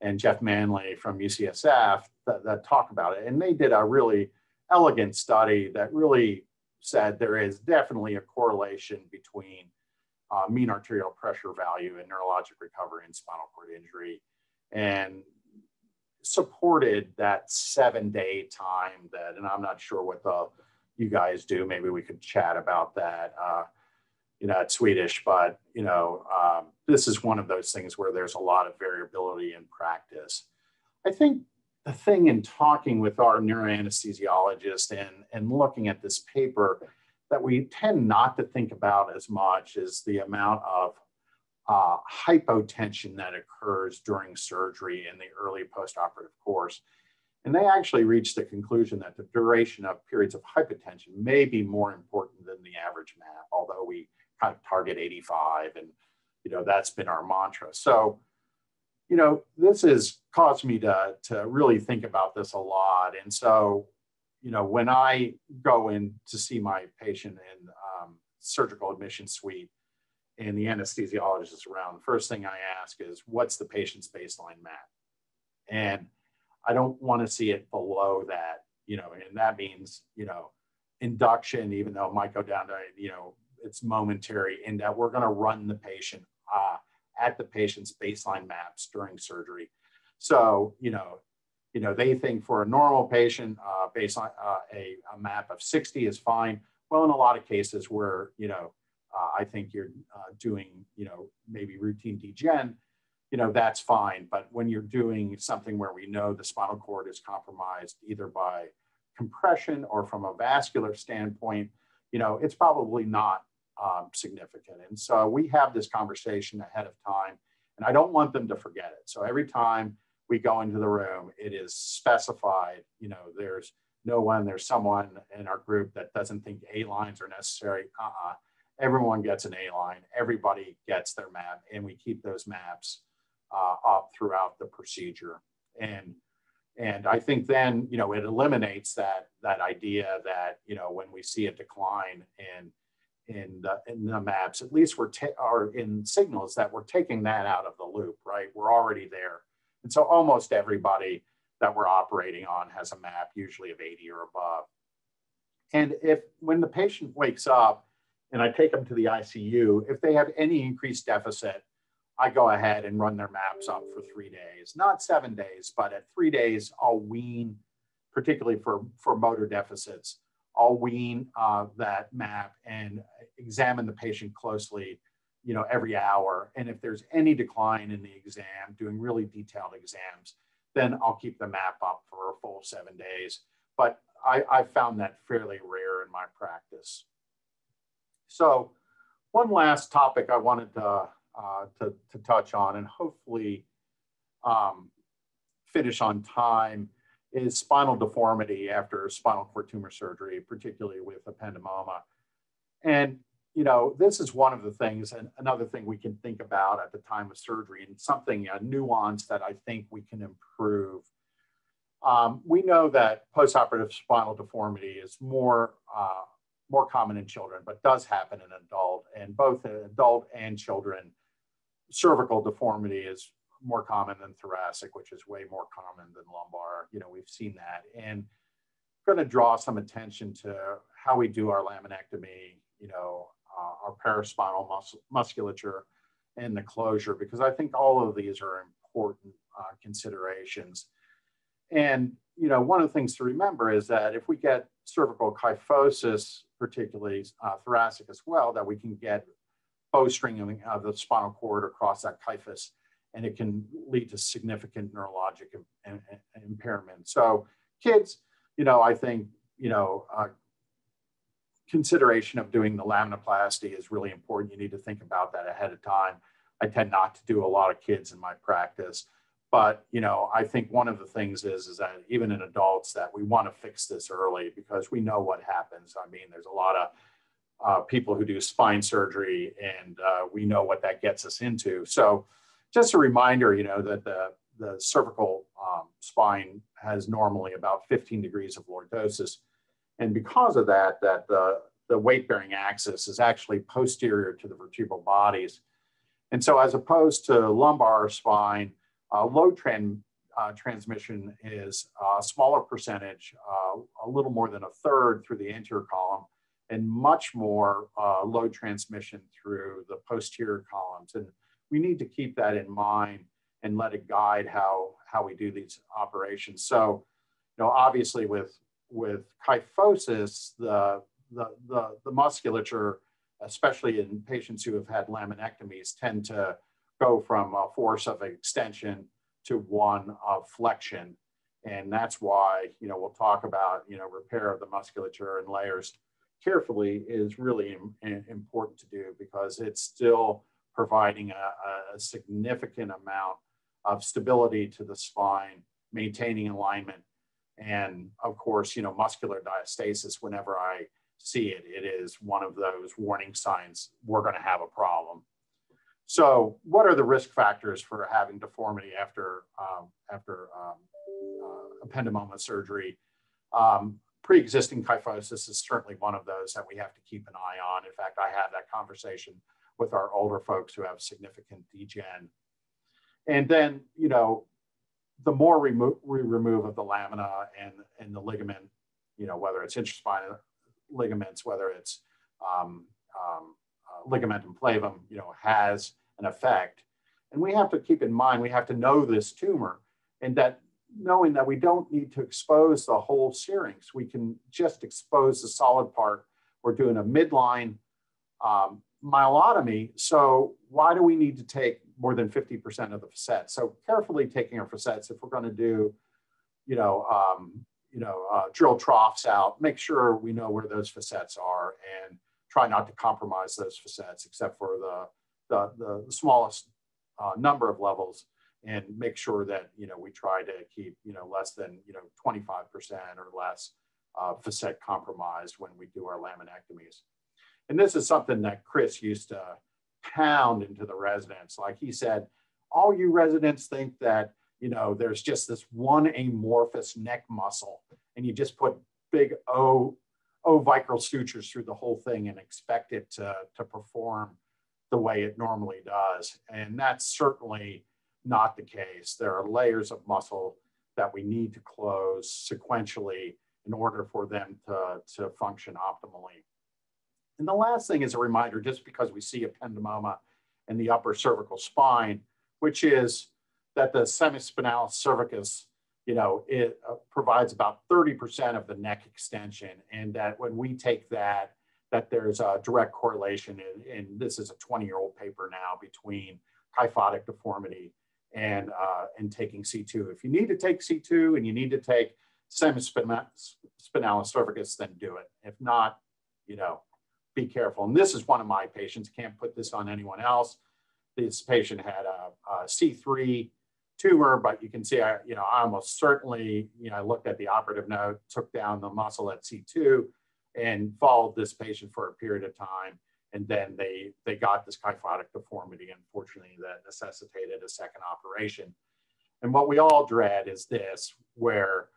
Speaker 2: and Jeff Manley from UCSF that, that talk about it. And they did a really elegant study that really said there is definitely a correlation between uh, mean arterial pressure value and neurologic recovery in spinal cord injury and supported that seven day time that, and I'm not sure what the you guys do. Maybe we could chat about that, uh, you know, it's Swedish, but, you know, um, this is one of those things where there's a lot of variability in practice. I think the thing in talking with our neuroanesthesiologist and, and looking at this paper that we tend not to think about as much is the amount of uh, hypotension that occurs during surgery in the early postoperative course. And they actually reached the conclusion that the duration of periods of hypotension may be more important than the average MAP, although we kind of target 85 and you know that's been our mantra. So you know, this has caused me to, to really think about this a lot. And so, you know, when I go in to see my patient in um, surgical admission suite and the anesthesiologist is around, the first thing I ask is, what's the patient's baseline MAP? And I don't want to see it below that, you know, and that means, you know, induction, even though it might go down to, you know, it's momentary, in that we're going to run the patient uh, at the patient's baseline maps during surgery. So, you know, you know, they think for a normal patient, uh, baseline uh, a, a, map of 60 is fine. Well, in a lot of cases where, you know, uh, I think you're uh, doing, you know, maybe routine degen, you know, that's fine. But when you're doing something where we know the spinal cord is compromised either by compression or from a vascular standpoint, you know, it's probably not um, significant. And so we have this conversation ahead of time, and I don't want them to forget it. So every time we go into the room, it is specified, you know, there's no one, there's someone in our group that doesn't think A lines are necessary. Uh-uh. Everyone gets an A line, everybody gets their map, and we keep those maps uh, up throughout the procedure. And and I think then, you know, it eliminates that that idea that, you know, when we see a decline in in the, in the maps, at least we're ta- are in signals that we're taking that out of the loop, right? We're already there. And so almost everybody that we're operating on has a map, usually of 80 or above. And if when the patient wakes up and I take them to the ICU, if they have any increased deficit, I go ahead and run their maps up for three days, not seven days, but at three days, I'll wean, particularly for, for motor deficits, I'll wean uh, that map and examine the patient closely, you know, every hour. And if there's any decline in the exam, doing really detailed exams, then I'll keep the map up for a full seven days. But I, I found that fairly rare in my practice. So one last topic I wanted to, uh, to, to, touch on and hopefully um, finish on time is spinal deformity after spinal cord tumor surgery, particularly with ependymoma. And, you know, this is one of the things, and another thing we can think about at the time of surgery, and something, a nuance that I think we can improve. Um, we know that postoperative spinal deformity is more, uh, more common in children, but does happen in adult. And both in adult and children, cervical deformity is more common than thoracic, which is way more common than lumbar. You know, we've seen that. And I'm going to draw some attention to how we do our laminectomy, you know, uh, our paraspinal mus- musculature and the closure, because I think all of these are important uh, considerations. And, you know, one of the things to remember is that if we get cervical kyphosis, particularly uh, thoracic as well, that we can get bowstringing of the spinal cord across that kyphus and it can lead to significant neurologic impairment. So kids, you know, I think, you know, uh, consideration of doing the laminoplasty is really important. You need to think about that ahead of time. I tend not to do a lot of kids in my practice, but you know, I think one of the things is is that even in adults that we want to fix this early because we know what happens. I mean, there's a lot of uh, people who do spine surgery, and uh, we know what that gets us into. So, just a reminder, you know, that the the cervical um, spine has normally about 15 degrees of lordosis, and because of that, that the the weight bearing axis is actually posterior to the vertebral bodies, and so as opposed to lumbar spine, uh, load tran- uh, transmission is a smaller percentage, uh, a little more than a third through the anterior column and much more uh, load transmission through the posterior columns. And we need to keep that in mind and let it guide how, how we do these operations. So, you know, obviously with, with kyphosis, the, the, the, the musculature, especially in patients who have had laminectomies, tend to go from a force of extension to one of flexion. And that's why, you know, we'll talk about, you know, repair of the musculature and layers carefully is really Im- important to do because it's still providing a, a, significant amount of stability to the spine, maintaining alignment, and of course, you know, muscular diastasis. Whenever I see it, it is one of those warning signs we're going to have a problem. So, what are the risk factors for having deformity after um, after um, uh, ependymoma surgery? Um, pre-existing kyphosis is certainly one of those that we have to keep an eye on. In fact, I have that conversation with our older folks who have significant degen. And then, you know, the more remo- we remove of the lamina and, and the ligament, you know, whether it's interspinal ligaments, whether it's um, um, uh, ligamentum flavum, you know, has an effect. And we have to keep in mind, we have to know this tumor and that knowing that we don't need to expose the whole syrinx. We can just expose the solid part. We're doing a midline um, myelotomy. So why do we need to take more than 50% of the facets? So carefully taking our facets, if we're going to do, you know, um, you know, uh, drill troughs out, make sure we know where those facets are and try not to compromise those facets except for the, the, the smallest uh, number of levels and make sure that you know we try to keep you know less than you know 25% or less uh, facet compromised when we do our laminectomies. And this is something that Chris used to pound into the residents. Like he said, all you residents think that you know there's just this one amorphous neck muscle, and you just put big O ovicral sutures through the whole thing and expect it to, to perform the way it normally does. And that's certainly not the case. There are layers of muscle that we need to close sequentially in order for them to, to function optimally. And the last thing is a reminder, just because we see ependymoma in the upper cervical spine, which is that the semispinalis cervicis, you know, it uh, provides about 30% of the neck extension. And that when we take that, that there's a direct correlation, and, this is a 20 year old paper now, between kyphotic deformity and, uh, and taking C2. If you need to take C2 and you need to take semispinalis cervicis, then do it. If not, you know, be careful. And this is one of my patients. Can't put this on anyone else. This patient had a a C3 tumor, but you can see, I, you know, I almost certainly, you know, I looked at the operative note, took down the muscle at C2 and followed this patient for a period of time and then they they got this kyphotic deformity, unfortunately, that necessitated a second operation. And what we all dread is this, where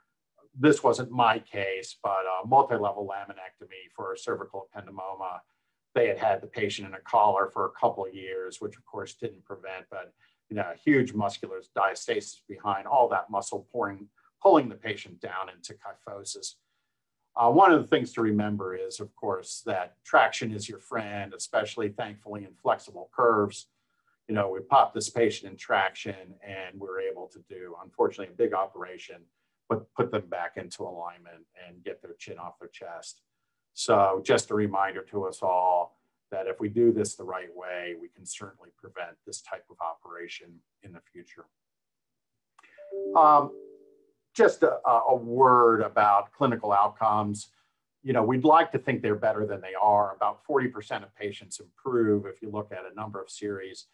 Speaker 2: this wasn't my case, but a multi-level laminectomy for cervical ependymoma. They had had the patient in a collar for a couple of years, which of course didn't prevent, but you know, huge muscular diastasis behind all that muscle pouring, pulling the patient down into kyphosis. Uh, one of the things to remember is, of course, that traction is your friend, especially thankfully in flexible curves. You know, we popped this patient in traction and we are able to do, unfortunately, a big operation, but put them back into alignment and get their chin off their chest. So just a reminder to us all that if we do this the right way, we can certainly prevent this type of operation in the future. Um, just a, a word about clinical outcomes you know, we'd like to think they're better than they are. About 40% of patients improve if you look at a number of series.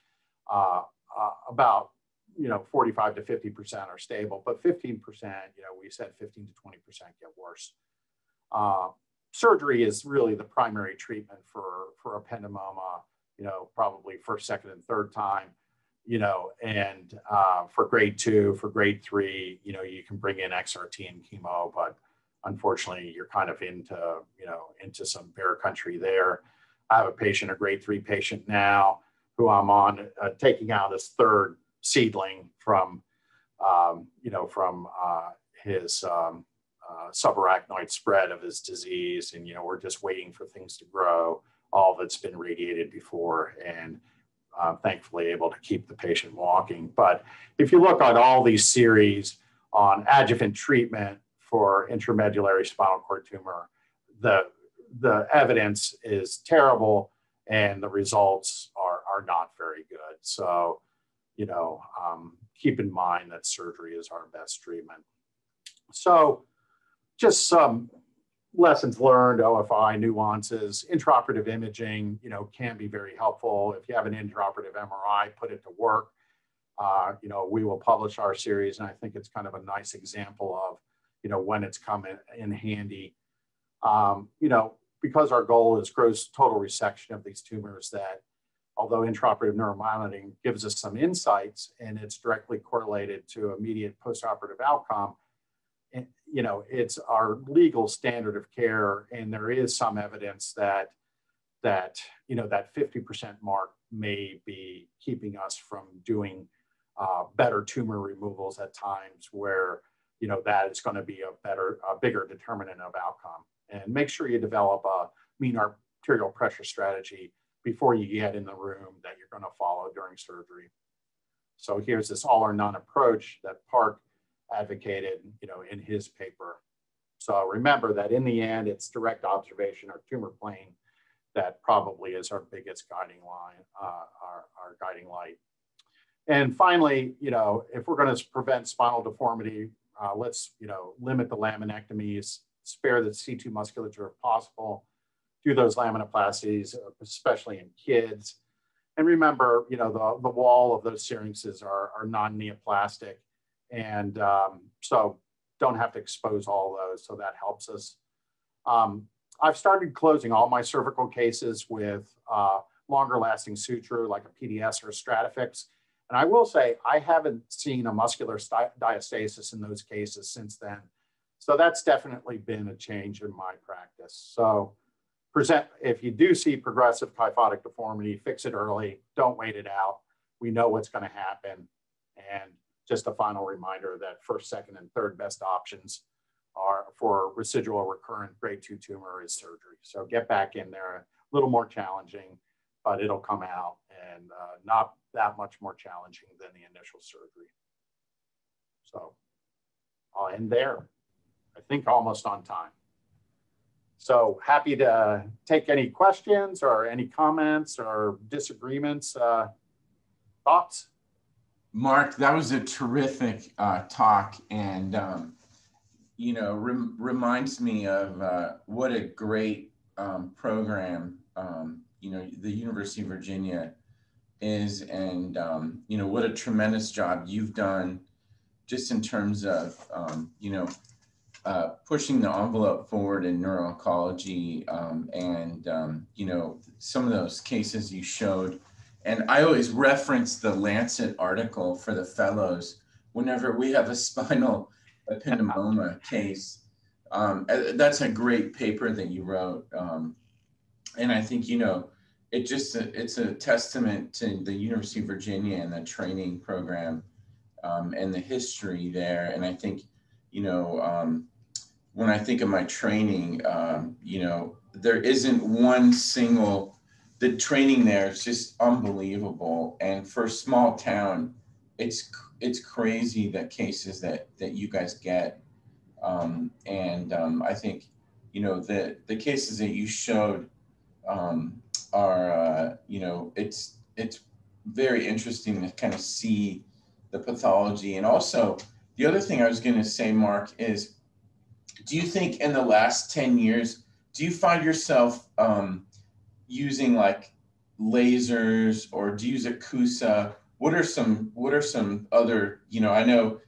Speaker 2: Uh, uh, about, you know, 45 to 50% are stable, but 15%, you know, we said 15 to 20% get worse. Uh, surgery is really the primary treatment for, for ependymoma, you know, probably first, second, and third time, you know, and uh, for grade two, for grade three, you know, you can bring in XRT and chemo, but unfortunately, you're kind of into, you know, into some bear country there. I have a patient, a grade three patient now, who I'm on uh, taking out his third seedling from, um, you know, from uh, his um, uh, subarachnoid spread of his disease. And, you know, we're just waiting for things to grow. All it's been radiated before and uh, thankfully able to keep the patient walking. But if you look at all these series on adjuvant treatment, for intramedullary spinal cord tumor, the, the evidence is terrible and the results are, are not very good. So, you know, um, keep in mind that surgery is our best treatment. So, just some lessons learned, OFI nuances, intraoperative imaging, you know, can be very helpful. If you have an intraoperative MRI, put it to work. Uh, you know, we will publish our series, and I think it's kind of a nice example of you know, when it's coming in handy. Um, you know, because our goal is gross total resection of these tumors that although intraoperative neuromonitoring gives us some insights and it's directly correlated to immediate postoperative outcome, you know, it's our legal standard of care and there is some evidence that that, you know, that 50% mark may be keeping us from doing uh, better tumor removals at times where you know, that is going to be a better, a bigger determinant of outcome. And make sure you develop a mean arterial pressure strategy before you get in the room that you're going to follow during surgery. So here's this all or none approach that Park advocated, you know, in his paper. So remember that in the end, it's direct observation or tumor plane that probably is our biggest guiding line, uh, our, our guiding light. And finally, you know, if we're going to prevent spinal deformity, uh, let's you know limit the laminectomies, spare the C2 musculature if possible, do those laminoplasties, especially in kids. And remember, you know, the, the wall of those syrinxes are, are non-neoplastic. And um, so don't have to expose all those. So that helps us. Um, I've started closing all my cervical cases with uh, longer lasting suture like a PDS or a Stratafix. And I will say, I haven't seen a muscular diastasis in those cases since then. So that's definitely been a change in my practice. So present, if you do see progressive kyphotic deformity, fix it early, don't wait it out. We know what's gonna happen. And just a final reminder that first, second, and third best options are for residual recurrent grade two tumor is surgery. So get back in there, a little more challenging, but it'll come out and uh, not that much more challenging than the initial surgery. So I'll end there. I think almost on time. So happy to take any questions or any comments or disagreements, uh, thoughts?
Speaker 3: Mark, that was a terrific uh, talk and, um, you know, rem reminds me of uh, what a great um, program, um, you know, the University of Virginia is and um, you know what a tremendous job you've done just in terms of um, you know uh, pushing the envelope forward in neuro-oncology um, and you know some of those cases you showed and i always reference the lancet article for the fellows whenever we have a [LAUGHS] spinal ependymoma case um, that's a great paper that you wrote um, and i think you know it just it's a testament to the University of Virginia and the training program um, and the history there. And I think, you know, um, when I think of my training, um, you know, there isn't one single. The training there is just unbelievable, and for a small town, it's it's crazy the cases that that you guys get, um, and um, I think, you know, the the cases that you showed um, are uh, you know it's it's very interesting to kind of see the pathology. And also the other thing I was going to say, Mark, is do you think in the last 10 years, do you find yourself um, using like lasers or do you use a CUSA? What are some, what are some other, you know, I know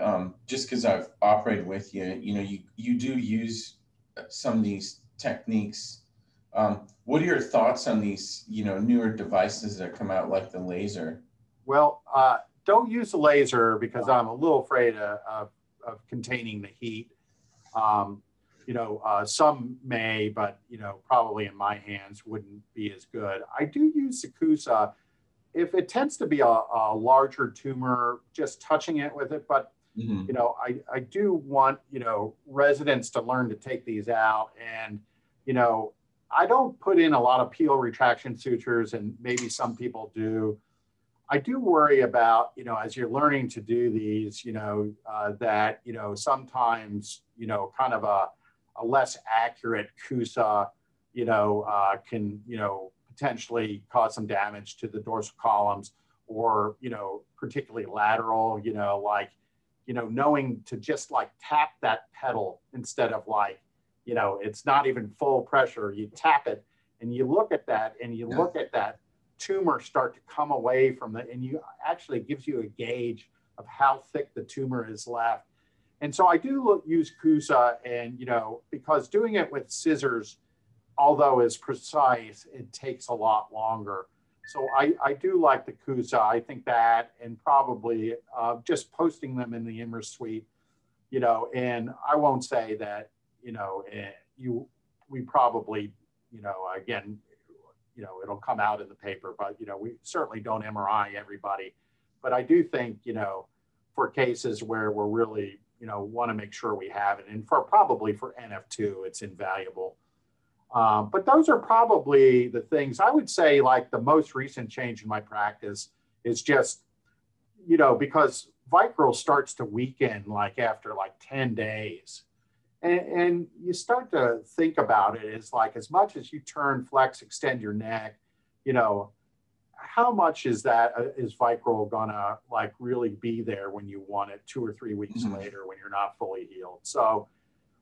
Speaker 3: um, just because I've operated with you, you know, you, you do use some of these techniques. Um, what are your thoughts on these, you know, newer devices that come out like the laser?
Speaker 2: Well, uh, don't use a laser because I'm a little afraid of, of, of containing the heat. Um, you know, uh, some may, but you know, probably in my hands wouldn't be as good. I do use a CUSA if it tends to be a, a larger tumor, just touching it with it. But mm-hmm. you know, I, I do want you know residents to learn to take these out, and you know, I don't put in a lot of pial retraction sutures, and maybe some people do. I do worry about, you know, as you're learning to do these, you know, uh, that, you know, sometimes, you know, kind of a, a less accurate CUSA, you know, uh, can, you know, potentially cause some damage to the dorsal columns or, you know, particularly lateral, you know, like, you know, knowing to just like tap that pedal instead of like, you know, it's not even full pressure. You tap it and you look at that and you look at that tumor start to come away from the, and you actually gives you a gauge of how thick the tumor is left. And so I do look, use CUSA and, you know, because doing it with scissors, although is precise, it takes a lot longer. So I, I do like the CUSA. I think that, and probably uh, just posting them in the IMRIS suite, you know, and I won't say that, you know, eh, you, we probably, you know, again, you know, it'll come out in the paper, but, you know, we certainly don't MRI everybody. But I do think, you know, for cases where we're really, you know, want to make sure we have it, and for probably for NF2, it's invaluable. Um, but those are probably the things I would say, like the most recent change in my practice is just, you know, because Vicryl starts to weaken like after like 10 days. And, and, you start to think about it as like as much as you turn, flex, extend your neck, you know, how much is that uh, is Vicryl gonna like really be there when you want it two or three weeks mm-hmm. later when you're not fully healed? So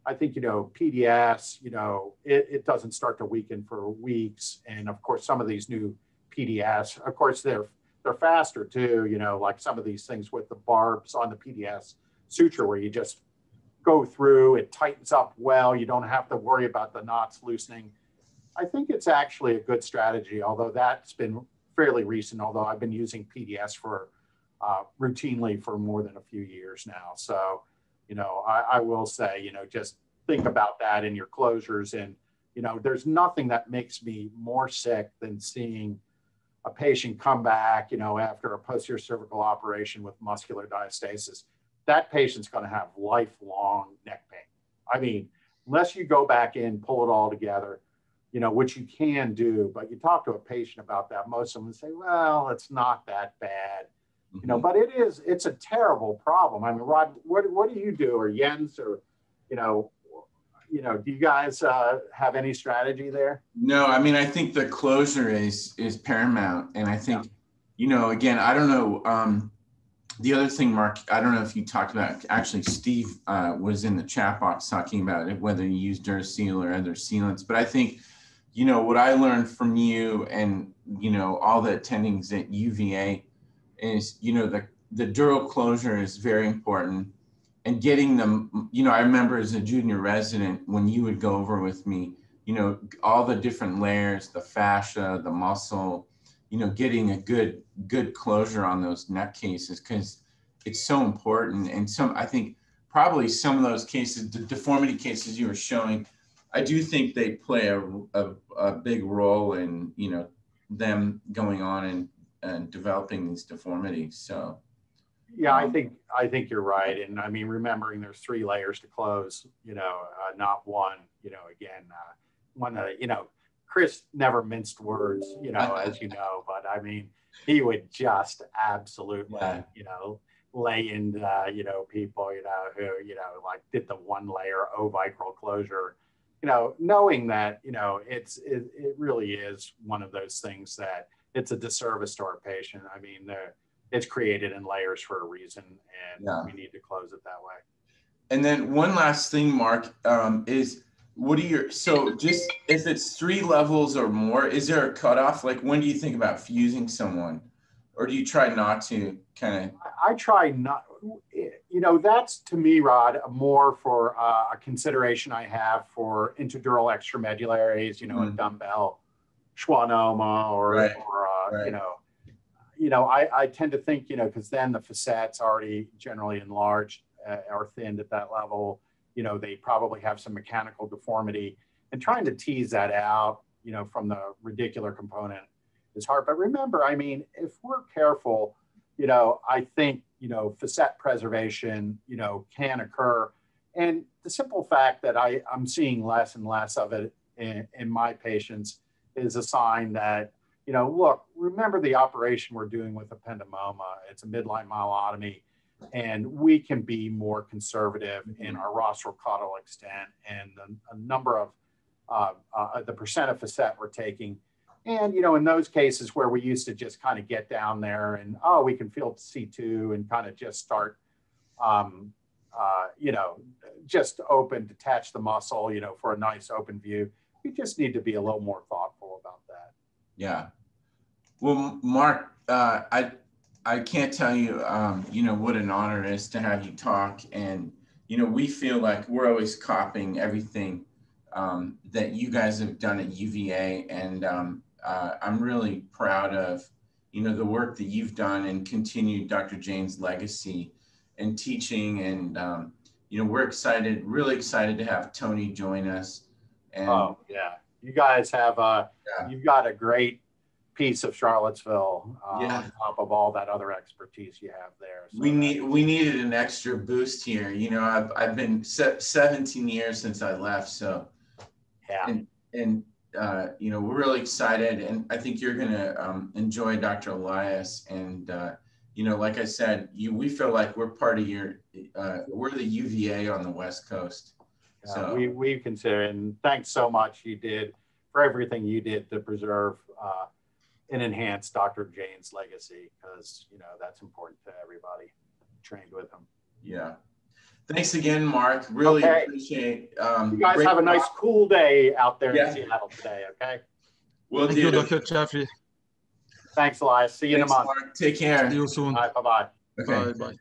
Speaker 2: I think you know PDS, you know, it, it doesn't start to weaken for weeks, and of course some of these new PDS, of course they're they're faster too. You know, like some of these things with the barbs on the PDS suture where you just go through, it tightens up well. You don't have to worry about the knots loosening. I think it's actually a good strategy, although that's been fairly recent, although I've been using PDS for uh, routinely for more than a few years now. So, you know, I, I will say, you know, just think about that in your closures. And, you know, there's nothing that makes me more sick than seeing a patient come back, you know, after a posterior cervical operation with muscular diastasis that patient's going to have lifelong neck pain. I mean, unless you go back in, pull it all together, you know, which you can do, but you talk to a patient about that, most of them say, well, it's not that bad. Mm-hmm. You know, mm-hmm. but it is, it's a terrible problem. I mean, Rod, what, what do you do or Jens or, you know, you know, do you guys uh, have any strategy there?
Speaker 3: No, I mean, I think the closure is is paramount, and I think, yeah. you know, again, I don't know. Um, the other thing, Mark, I don't know if you talked about, actually, Steve uh, was in the chat box talking about it, whether you use Duraseal or other sealants. But I think, you know, what I learned from you and, you know, all the attendings at UVA is, you know, the, the dural closure is very important. And getting them, you know, I remember as a junior resident, when you would go over with me, you know, all the different layers, the fascia, the muscle, you know, getting a good good closure on those neck cases because it's so important. And some, I think, probably some of those cases, the deformity cases you were showing, I do think they play a, a, a big role in you know them going on and and developing these deformities. So.
Speaker 2: Yeah, I think I think you're right, and I mean remembering there's three layers to close, you know, uh, not one. You know, again, uh, one of you know Chris never minced words, you know, as you know, but I mean, he would just absolutely, yeah. you know, lay into, uh, you know, people, you know, who, you know, like did the one layer O Vicryl closure, you know, knowing that, you know, it's, it, it really is one of those things that it's a disservice to our patient. I mean, the, it's created in layers for a reason, and
Speaker 3: Yeah.
Speaker 2: we need to close it that way.
Speaker 3: And then one last thing, Mark, um, is what are your so just if it's three levels or more, is there a cutoff? Like when do you think about fusing someone, or do you try not to kind of?
Speaker 2: I, I try not, you know, that's to me, Rod, more for uh, a consideration I have for intradural extramedullaries, you know, a
Speaker 3: Mhm.
Speaker 2: dumbbell schwannoma or,
Speaker 3: Right.
Speaker 2: or uh,
Speaker 3: Right.
Speaker 2: you know, you know, I, I tend to think, you know, because then the facet's already generally enlarged uh, or thinned at that level. You know, they probably have some mechanical deformity, and trying to tease that out, you know, from the radicular component is hard. But remember, I mean, if we're careful, you know, I think, you know, facet preservation, you know, can occur. And the simple fact that I, I'm seeing less and less of it in, in my patients is a sign that, you know, look, remember the operation we're doing with ependymoma. It's a midline myelotomy, and we can be more conservative in our rostral caudal extent and the, a number of uh, uh, the percent of facet we're taking. And, you know, in those cases where we used to just kind of get down there and, oh, we can feel C2 and kind of just start, um, uh, you know, just open, detach the muscle, you know, for a nice open view. We just need to be a little more thoughtful about that.
Speaker 3: Yeah. Well, Mark, uh, I I can't tell you, um, you know, what an honor it is to have you talk, and you know, we feel like we're always copying everything um, that you guys have done at UVA, and um, uh, I'm really proud of, you know, the work that you've done and continued Dr. Jane's legacy and teaching, and um, you know, we're excited, really excited to have Tony join us. And
Speaker 2: Oh, yeah. You guys have a,
Speaker 3: Yeah.
Speaker 2: you've got a great piece of Charlottesville uh,
Speaker 3: Yeah.
Speaker 2: on top of all that other expertise you have there. So
Speaker 3: we need we needed an extra boost here. You know, I've I've been se- 17 years since I left, so
Speaker 2: Yeah.
Speaker 3: and and uh, you know we're really excited, and I think you're gonna um, enjoy Dr. Elias. And uh, you know, like I said, you we feel like we're part of your uh, we're the UVA on the West Coast. So
Speaker 2: we, we consider, and thanks so much you did for everything you did to preserve uh, and enhance Dr. Jane's legacy, because, you know, that's important to everybody trained with him.
Speaker 3: yeah. Thanks again, Mark. Really
Speaker 2: Okay.
Speaker 3: appreciate. Um,
Speaker 2: You guys have a nice
Speaker 3: talk.
Speaker 2: cool day out there
Speaker 3: Yeah.
Speaker 2: in Seattle today, okay?
Speaker 3: We'll
Speaker 1: Thank
Speaker 3: do.
Speaker 1: you, Dr. Shaffrey.
Speaker 2: Thanks, Elias. See you in a month.
Speaker 3: Mark. Take care.
Speaker 1: See you soon.
Speaker 2: Bye, bye-bye.
Speaker 3: Okay.
Speaker 1: Bye bye.